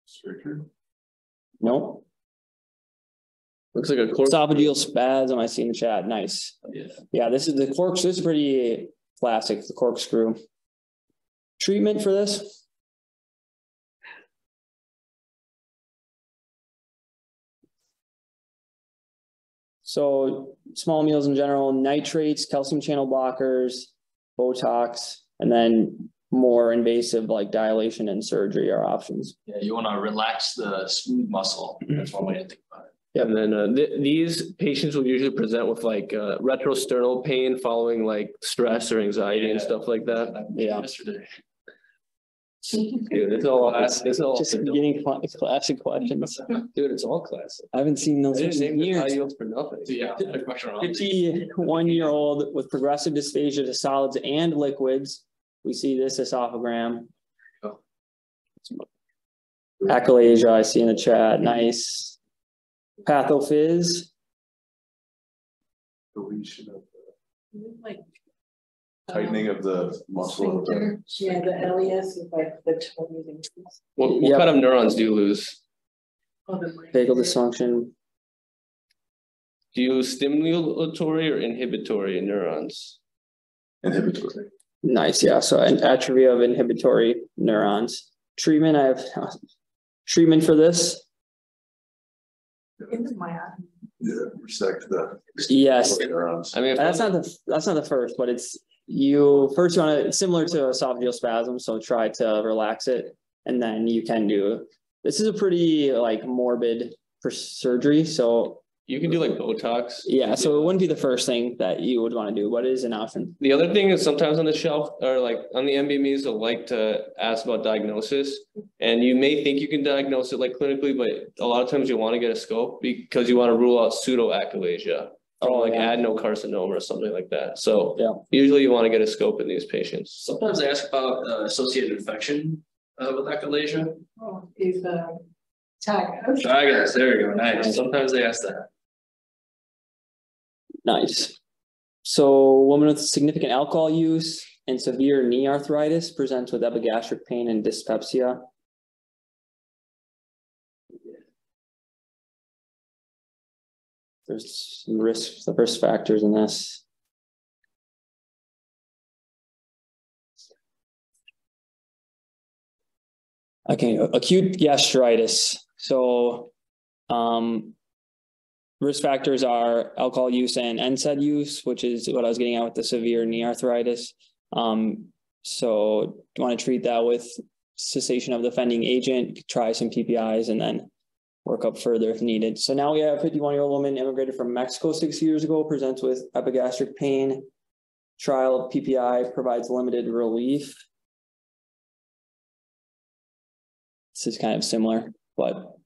Stricture. No, Looks like a cork. esophageal spasm. I see in the chat. Nice. Yeah. Yeah, this is the corks. This is pretty classic, the corkscrew. Treatment for this? So small meals in general, nitrates, calcium channel blockers, Botox, and then more invasive like dilation and surgery are options. Yeah, you wanna relax the smooth muscle. That's one way to think about it. And then uh th- these patients will usually present with like uh retrosternal pain following like stress or anxiety and stuff like that. Yeah. Yesterday. Dude, it's all, it's it's all. Just getting cla- classic questions. Dude, it's all classic. I haven't seen I those didn't in name the years. yields for nothing. Yeah. the question wrong. Fifty-one year old with progressive dysphagia to solids and liquids. We see this esophagram. Oh. Achalasia, I see in the chat, nice. Pathophys, Deletion of Like. The tightening of the muscle of the. Yeah, the LES is like the twenty. What, what Yep. kind of neurons do you lose? Oh, vagal dysfunction, Do you lose stimulatory or inhibitory neurons? Inhibitory. nice, yeah, so an atrophy of inhibitory neurons. Treatment, I have treatment for this, Into my eye. Yeah, resect the. yes, Neurons. I mean, That's I'm- not the, that's not the first, but it's, you, first you wanna, similar to esophageal spasm, so try to relax it. And then you can do, this is a pretty like morbid for surgery, so you can do like Botox. yeah, so it wouldn't be the first thing that you would wanna do, but it is an option. The other thing is sometimes on the shelf or like on the NBMEs, they'll like to ask about diagnosis. And you may think you can diagnose it like clinically, but a lot of times you want to get a scope because you want to rule out pseudoachalasia. Or Oh, like yeah. adenocarcinoma or something like that. So Yeah. usually you want to get a scope in these patients. Sometimes they ask about uh, associated infection uh, with achalasia. Oh, is uh. Tag. Chagas, there you go, nice. Sometimes they ask that. Nice. So woman with significant alcohol use and severe knee arthritis presents with epigastric pain and dyspepsia. There's some risk, the risk factors in this. Okay, acute gastritis. So, um, Risk factors are alcohol use and NSAID use, which is what I was getting at with the severe knee arthritis. Um, so you want to treat that with cessation of the offending agent, try some PPIs and then work up further if needed. So now we have a fifty-one year old woman immigrated from Mexico six years ago, presents with epigastric pain. Trial PPI provides limited relief. This is kind of similar, but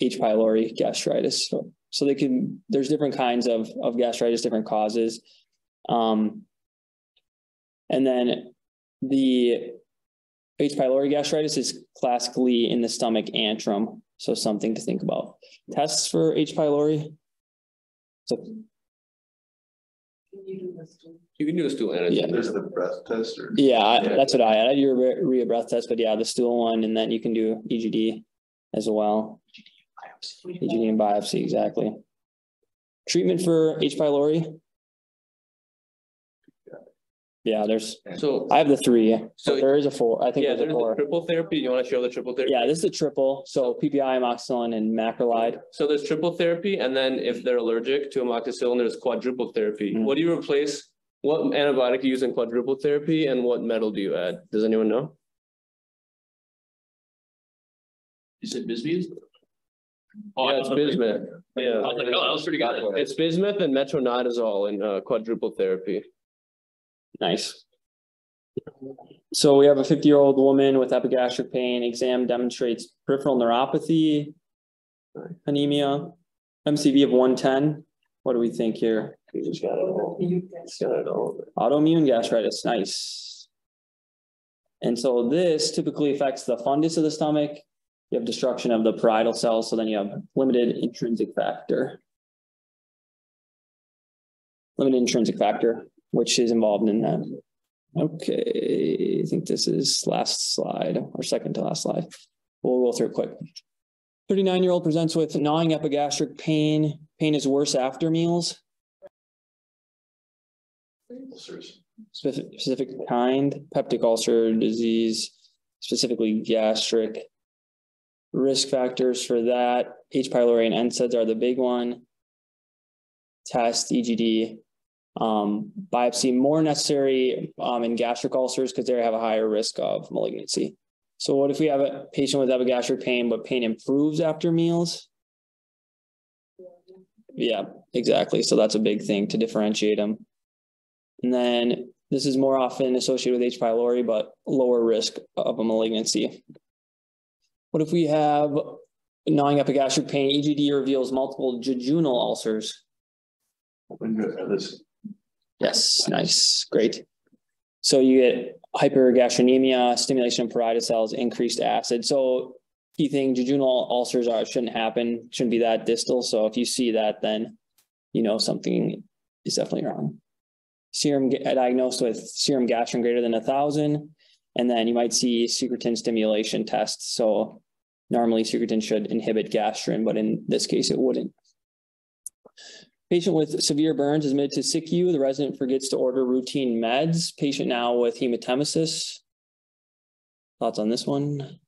H. pylori gastritis. So, so they can, there's different kinds of, of gastritis, different causes. Um, and then the H. pylori gastritis is classically in the stomach antrum. So something to think about. Tests for H. pylori. So, You do this too. You can do a stool antigen. Yeah. There's the breath test or. yeah, I- that's what I had. I had a urea breath test, but yeah, the stool one, and then you can do EGD as well. EGD and biopsy, exactly. Treatment for H. pylori? Yeah, there's, So, I have the three, so So- there is a four, I think yeah, there's a there's the four. triple therapy. You want to show the triple therapy? Yeah, this is a triple, so PPI, amoxicillin and macrolide. So there's triple therapy, and then if they're allergic to amoxicillin, there's quadruple therapy. Mm. What do you replace? What antibiotic do you use in quadruple therapy and what metal do you add? Does anyone know? You said bismuth? Yeah, it's bismuth. I Yeah. was like, oh, that was pretty good. It's bismuth and metronidazole in uh quadruple therapy. Nice. So we have a fifty-year-old woman with epigastric pain, exam demonstrates peripheral neuropathy, anemia, MCV of one ten. What do we think here? You just got it all. Got it all. Autoimmune gastritis, nice. And so this typically affects the fundus of the stomach. You have destruction of the parietal cells, so then you have limited intrinsic factor. Limited intrinsic factor, which is involved in that. Okay, I think this is last slide or second to last slide. We'll go through it quick. Thirty-nine-year-old presents with gnawing epigastric pain. Pain is worse after meals. Ulcers. Specific, specific kind, peptic ulcer disease, specifically gastric. Risk factors for that, H. pylori and NSAIDs are the big one. Test EGD, um, biopsy more necessary, um, in gastric ulcers because they have a higher risk of malignancy. So what if we have a patient with epigastric pain, but pain improves after meals? Yeah, exactly. So that's a big thing to differentiate them. And then This is more often associated with H. pylori, but lower risk of a malignancy. What if we have gnawing epigastric pain? EGD reveals multiple jejunal ulcers. This, Yes, nice, great. So you get hypergastrinemia, stimulation of parietal cells, increased acid. So key thing, jejunal ulcers are, shouldn't happen, shouldn't be that distal. So if you see that, then you know something is definitely wrong. Serum diagnosed with serum gastrin greater than a thousand, and then you might see secretin stimulation tests. So normally secretin should inhibit gastrin, but in this case it wouldn't. Patient with severe burns is admitted to SICU. The resident forgets to order routine meds. Patient now with hematemesis. Thoughts on this one?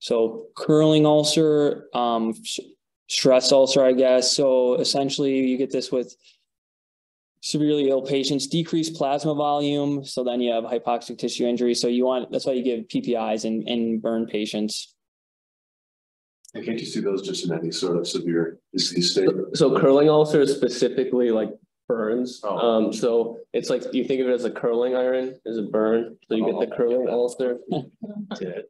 So curling ulcer, um, stress ulcer, I guess. So essentially you get this with severely ill patients, decreased plasma volume. So then you have hypoxic tissue injury. So you want, that's why you give PPIs in, in burn patients. And can't you see those just in any sort of severe disease state? So curling ulcers specifically like burns. Oh. Um, so it's like, you think of it as a curling iron, is a burn, so you get the curling ulcer.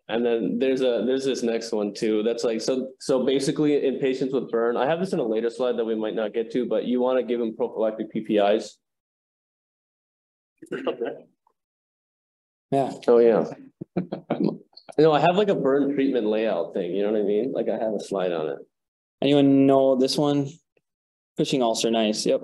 And then there's a, there's this next one too, that's like, so, so basically in patients with burn, I have this in a later slide that we might not get to, but you wanna give them prophylactic PPIs. Yeah. Oh, yeah. You know, I have like a burn treatment layout thing, you know what I mean? Like I have a slide on it. Anyone know this one? Cushing ulcer, nice, yep.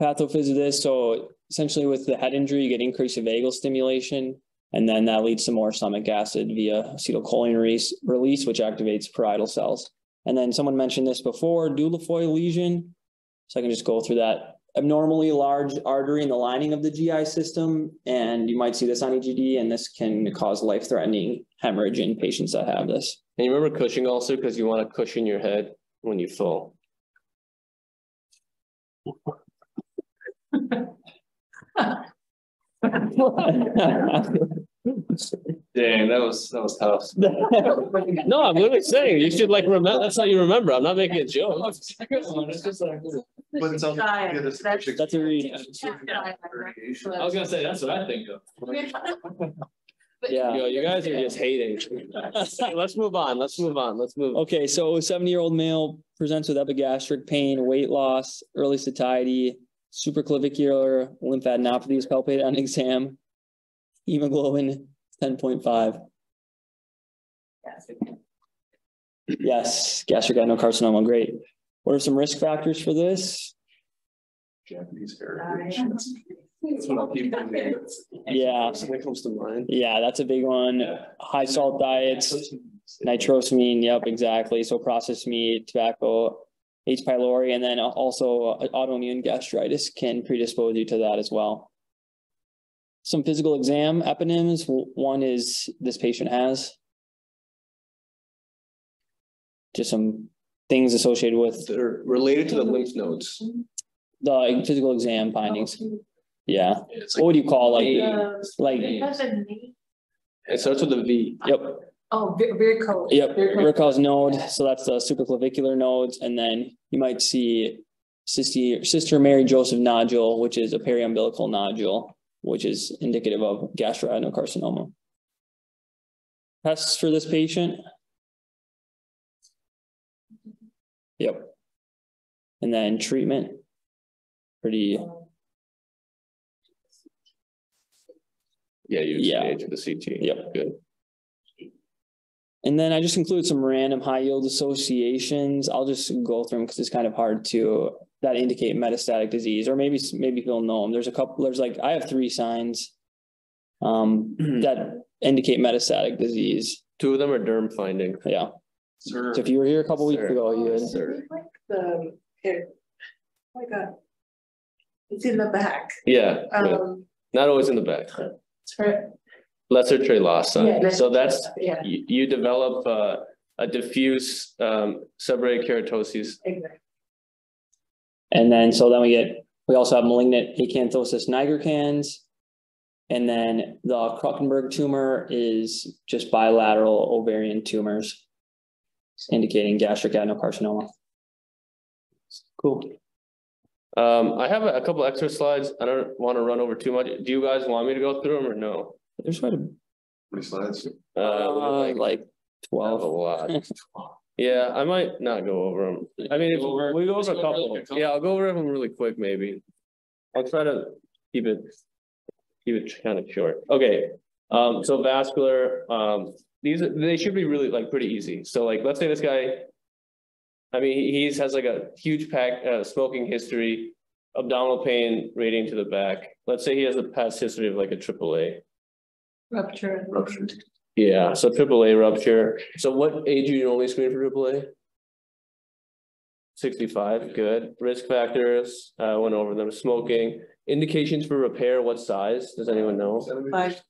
Pathophys of this. so essentially with the head injury, you get increased of vagal stimulation. And then that leads to more stomach acid via acetylcholine release, release, which activates parietal cells. And then someone mentioned this before, Dieulafoy lesion. So I can just go through that abnormally large artery in the lining of the GI system. And you might see this on EGD, and this can cause life-threatening hemorrhage in patients that have this. And you remember Cushing also because you want to cushion your head when you fall. Dang, that was, that was tough. No, I'm literally saying, you should like remember, that's how you remember. I'm not making a joke. But it sounds like- yeah, that's- That's a read. I was gonna say, that's what I think of. Yeah. Yo, you guys are just hating. Let's move on, let's move on, let's move. Okay, so a seventy-year-old male presents with epigastric pain, weight loss, early satiety, supraclavicular lymphadenopathy is palpated on exam. Hemoglobin ten point five. Yes, gastric adenocarcinoma, great. What are some risk factors for this? Japanese heritage. That's what I'll keep. Yeah, Something comes to mind. yeah, that's a big one. High salt diets, nitrosamine, yep, exactly. So processed meat, tobacco, H. pylori, and then also uh, autoimmune gastritis can predispose you to that as well. Some physical exam eponyms. One is this patient has. Just some things associated with They're related to the lymph nodes. the physical exam findings. Yeah. It's What would you call like, Uh, like, That's a name. It starts with a V. yep, Oh, very, very. Yep, Virchow's node, so that's the supraclavicular nodes, and then you might see sister, sister Mary Joseph nodule, which is a periumbilical nodule, which is indicative of gastroadenocarcinoma. Tests for this patient? Yep. And then treatment? Pretty, Yeah, you Yeah. age of the CT. Yep. Good. And then I just include some random high yield associations. I'll just go through them because it's kind of hard to, that indicate metastatic disease, or maybe, maybe people know them. There's a couple, there's like, I have three signs. Um, that indicate metastatic disease. Two of them are derm finding. Yeah. Sir. So if you were here a couple weeks Sure. ago, you Is had, it like The, here. Oh my God. It's in the back. Yeah, yeah. Um, not always in the back. it's for. Leser-Trélat. yeah, So that's, Yeah, you, you develop uh, a diffuse um, seborrheic keratosis. exactly. And then, so then we get, we also have malignant acanthosis nigricans. And then the Krukenberg tumor is just bilateral ovarian tumors. Indicating gastric adenocarcinoma. Cool. Um, I have a a couple extra slides. I don't want to run over too much. Do you guys want me to go through them or no? There's quite a, How many slides? Uh, like a twelve. lot. Yeah, I might not go over them. I mean, if over- we go over a go over couple, like a couple. yeah, I'll go over them really quick, maybe. I'll try to keep it. Keep it kind of short. Okay, um, so vascular, um, these, they should be really like pretty easy. So like, let's say this guy. I mean, he he's has like a huge pack, uh, smoking history, abdominal pain radiating to the back. Let's say he has a past history of like a AAA. Rupture. Rupture. Yeah, so AAA rupture. So what age do you normally screen for AAA? Sixty-five, good. Risk factors, uh, went over them. Smoking, indications for repair, what size? Does anyone know? Five.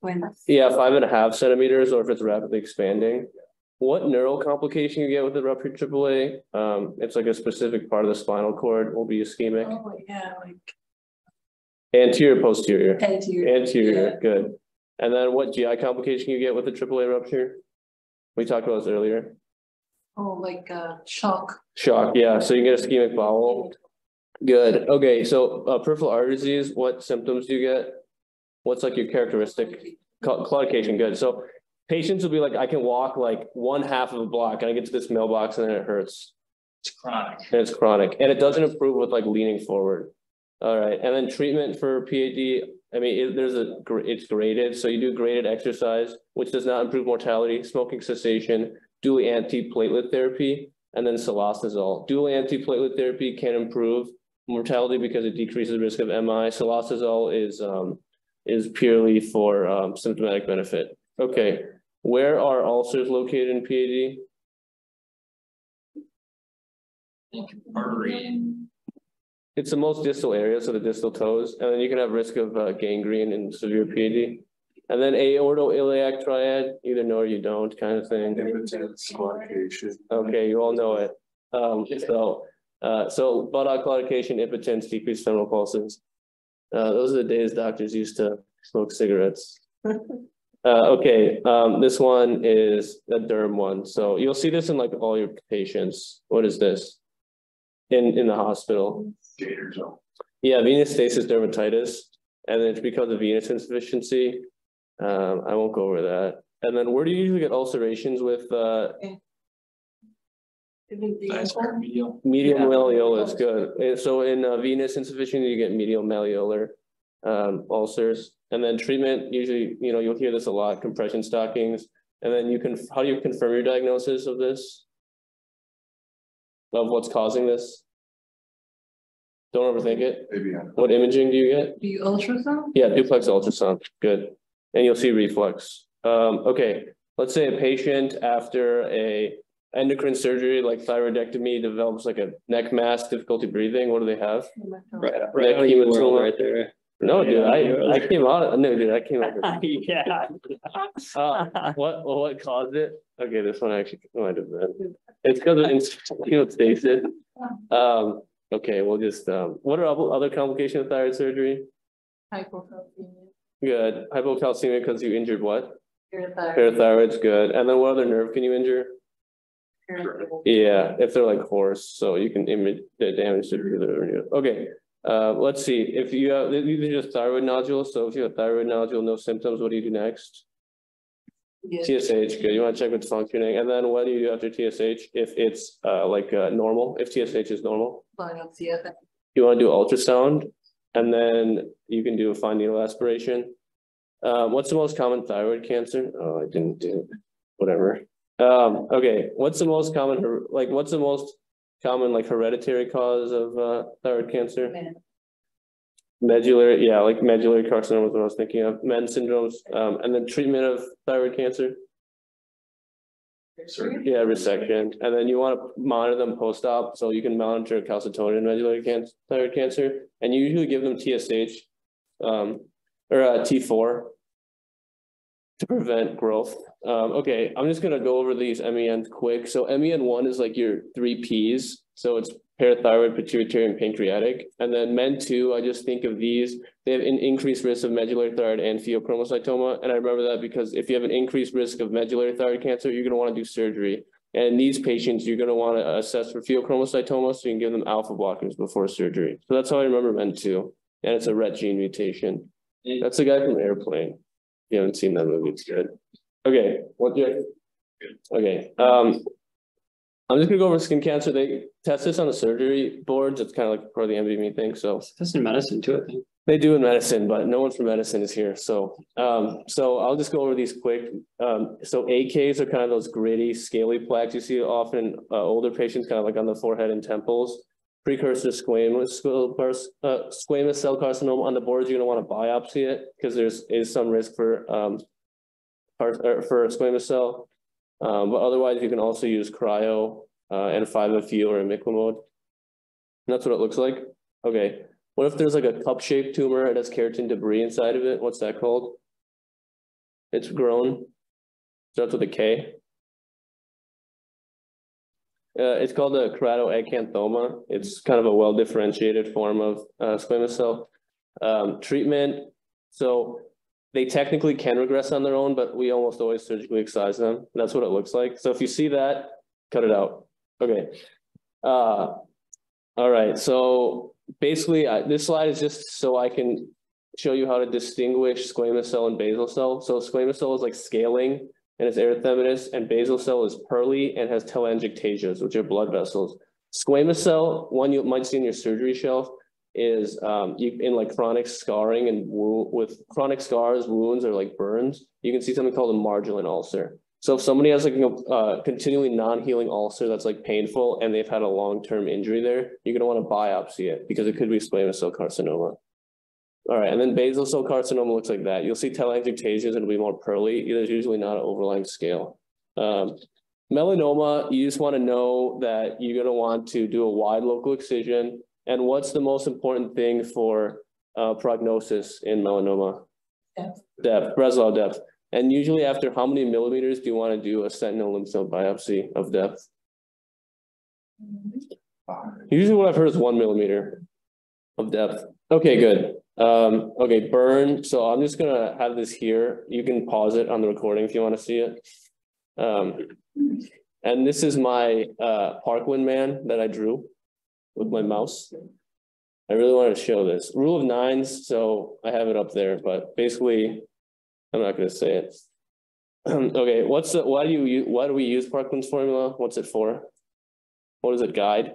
Yeah, five and a half centimeters, or if it's rapidly expanding. What neural complication you get with the ruptured AAA? Um, it's like a specific part of the spinal cord will be ischemic. Oh, yeah, like Anterior, posterior? anterior. Anterior, good. And then what GI complication you get with a AAA rupture? We talked about this earlier. Oh, like uh shock. Shock, yeah, so you get ischemic bowel. Good, okay, so uh peripheral artery disease, what symptoms do you get? What's like your characteristic? Cla- Claudication, good, so patients will be like, I can walk like one half of a block and I get to this mailbox and then it hurts. It's chronic. And it's chronic, and it doesn't improve with like leaning forward. All right, and then treatment for PAD, I mean, it- there's a, it's graded, so you do graded exercise, which does not improve mortality, smoking cessation, dual antiplatelet therapy, and then cilostazol. Dual antiplatelet therapy can improve mortality because it decreases risk of MI. Cilostazol is um, is purely for um symptomatic benefit. Okay, where are ulcers located in PAD? Artery. It's the most distal area, so the distal toes, and then you can have risk of uh, gangrene and severe PAD. And then aortoiliac triad, either know or you don't kind of thing. Impotence, claudication. Okay, you all know it. Um, so, uh, so buttock claudication, impotence, decreased femoral pulses. Uh, those are the days doctors used to smoke cigarettes. Uh, okay, um, this one is the derm one. So you'll see this in like all your patients. What is this? In, in the hospital. Gators. Yeah, venous stasis dermatitis, and then it's because of venous insufficiency. Um, I won't go over that. And then where do you usually get ulcerations with, uh, Even the medial. medial Yeah. malleolar is good. And so in uh, venous insufficiency, you get medial malleolar um, ulcers. And then treatment, usually, you know, you'll hear this a lot, compression stockings. And then you can, how do you confirm your diagnosis of this? Of what's causing this? Don't overthink it. Maybe. I- What imaging do you get? Do you ultrasound? Yeah, duplex ultrasound, good. And you'll see reflux. Um, okay, let's say a patient after a endocrine surgery like thyroidectomy develops like a neck mass, difficulty breathing, what do they have? Right, Neck right, out your world right there. No, dude, I, I came out, no, dude, I came out. Yeah. Uh, what, well, what caused it? Okay, this one actually might have been. It's because of institutional stasis. Um, okay, we'll just, um, what are other other complications of thyroid surgery? Hypocalcemia. Good, hypocalcemia because you injured what? Parathyroid. Parathyroid's good, and then what other nerve can you injure? parathyroid. Yeah, if they're like hoarse, so you can image the damage to the, okay. Uh, let's see, if you have, these are just thyroid nodules, so if you have thyroid nodule, no symptoms, what do you do next? TSH, good, you wanna check with functioning, and then what do you do after TSH, if it's uh like uh normal, if TSH is normal? Biopsy, You wanna do ultrasound, and then you can do a fine needle aspiration. Uh, what's the most common thyroid cancer? Oh, I didn't do, it. whatever. Um, okay, what's the most common, like, what's the most common like hereditary cause of uh thyroid cancer? MEN. Medullary, yeah, like medullary carcinoma is what I was thinking of, MEN syndromes, um, and then treatment of thyroid cancer. Yeah, resection, and then you want to monitor them post-op, so you can monitor calcitonin medullary cancer, thyroid cancer, and you usually give them TSH. Um, or uh T four. To prevent growth. Um, okay, I'm just gonna go over these MENs quick. So MEN one is like your three Ps. So it's parathyroid, pituitary, and pancreatic. And then MEN two, I just think of these, they have an increased risk of medullary thyroid and pheochromocytoma. And I remember that because if you have an increased risk of medullary thyroid cancer, you're gonna wanna do surgery. And these patients, you're gonna wanna assess for pheochromocytoma, so you can give them alpha blockers before surgery. So that's how I remember MEN two. And it's a ret gene mutation. That's the guy from Airplane. If You haven't seen that movie, it's good. Okay, what, yeah. Okay, um. I'm just gonna go over skin cancer. They test this on the surgery boards. It's kind of like part of the MVM thing, so. That's in medicine too, I think. They do in medicine, but no one from medicine is here, so, um, so I'll just go over these quick. Um, so AKs are kind of those gritty, scaly plaques you see often in uh, older patients, kind of like on the forehead and temples. Precursor squamous, uh, squamous cell carcinoma on the boards, you're gonna wanna biopsy it, because there's, is some risk for, um. for squamous cell, um, but otherwise you can also use cryo, uh, and five FU or imiquimod. And That's what it looks like, okay. What if there's like a cup-shaped tumor that has keratin debris inside of it? What's that called? It's grown. Starts with a K. Uh, it's called a keratoacanthoma. It's kind of a well-differentiated form of uh, squamous cell. Um, treatment, so they technically can regress on their own, but we almost always surgically excise them. That's what it looks like. So if you see that, cut it out. Okay. Uh, all right, so basically, I, this slide is just so I can show you how to distinguish squamous cell and basal cell. So squamous cell is like scaling and it's erythematous, and basal cell is pearly and has telangiectasias, which are blood vessels. Squamous cell, one you might see in your surgery shelf, is um, you, in like chronic scarring and with chronic scars, wounds, or like burns. You can see something called a Marjolin ulcer. So if somebody has like a uh, continually non-healing ulcer that's like painful and they've had a long-term injury there, you're gonna want to biopsy it because it could be squamous cell carcinoma. All right, and then basal cell carcinoma looks like that. You'll see telangiectasias, and it'll be more pearly. There's usually not an overlying scale. Um, melanoma, you just want to know that you're gonna want to do a wide local excision. And what's the most important thing for uh, prognosis in melanoma? Depth. Depth, Breslow depth. And usually after how many millimeters do you want to do a sentinel lymph node biopsy of depth? Usually what I've heard is one millimeter of depth. Okay, good. Um, okay, burn. So I'm just gonna have this here. You can pause it on the recording if you want to see it. Um, and this is my uh Parkland man that I drew with my mouse. I really wanted to show this. Rule of nines, so I have it up there, but basically, I'm not gonna say it. Okay, what's the, why do you, why do we use Parkland's formula? What's it for? What does it guide?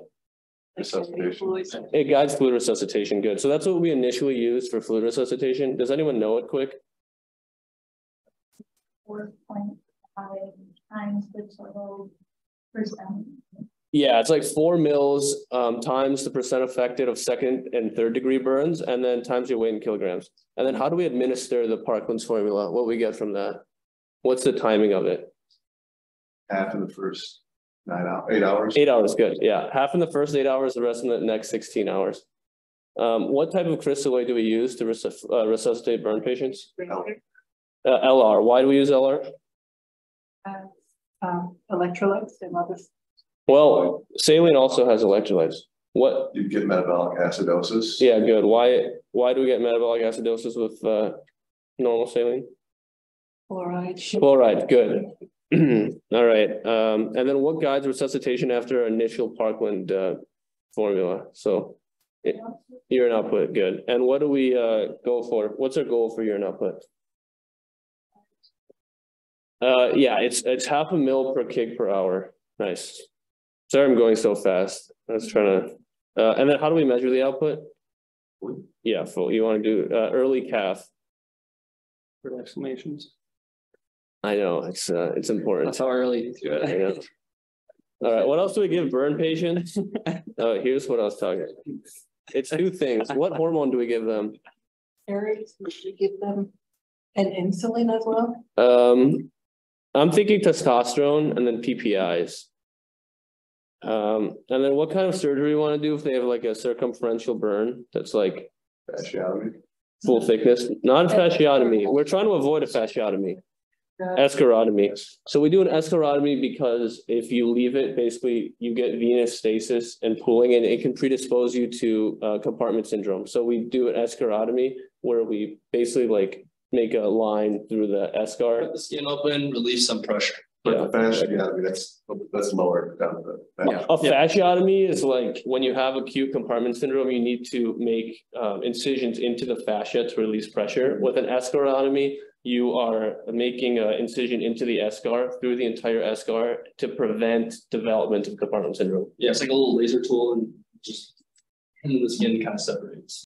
Resuscitation. It guides fluid resuscitation, good. So that's what we initially used for fluid resuscitation. Does anyone know it quick? four point five times the total percent. Yeah, it's like four mils um times the percent affected of second and third degree burns and then times your weight in kilograms. And then how do we administer the Parkland's formula? What we get from that? What's the timing of it? Half in the first nine hours, eight hours. Eight hours, good. Yeah, half in the first eight hours, the rest in the next sixteen hours. Um, what type of crystalloid do we use to resus- uh, resuscitate burn patients? Uh, LR. Why do we use LR? Um, electrolytes and others. Well, saline also has electrolytes. What, You get metabolic acidosis. yeah, good. Why, why do we get metabolic acidosis with, uh, normal saline? Fluoride. Chloride, good. All right, um, and then what guides resuscitation after initial Parkland, uh, formula? So it- urine output, good. And what do we, uh, go for? What's our goal for urine output? Uh, yeah, it's, it's half a mil per kg per hour. Nice. Sorry, I'm going so fast. I was trying to, uh, and then how do we measure the output? Yeah, full. You want to do, uh, early calf. For exclamations. I know, it's, uh, it's important. That's how early you do it. All right, what else do we give burn patients? Oh, here's what I was talking. It's two things. What hormone do we give them? Areas, we should give them an insulin as well. Um, I'm thinking testosterone and then PPIs. Um, and then what kind of surgery you want to do if they have like a circumferential burn that's like Fasciotomy. full thickness? Not a fasciotomy. We're trying to avoid a fasciotomy. Escharotomy. So we do an escharotomy because if you leave it, basically you get venous stasis and pooling and it can predispose you to uh, compartment syndrome. So we do an escharotomy where we basically like make a line through the Cut eschar. the skin open, release some pressure. But the fasciotomy, that's, that's lower down the. Yeah. A fasciotomy is like when you have acute compartment syndrome, you need to make um incisions into the fascia to release pressure. With an escharotomy, you are making an incision into the eschar through the entire eschar to prevent development of compartment syndrome. Yeah, it's like a little laser tool and just, and the skin kind of separates.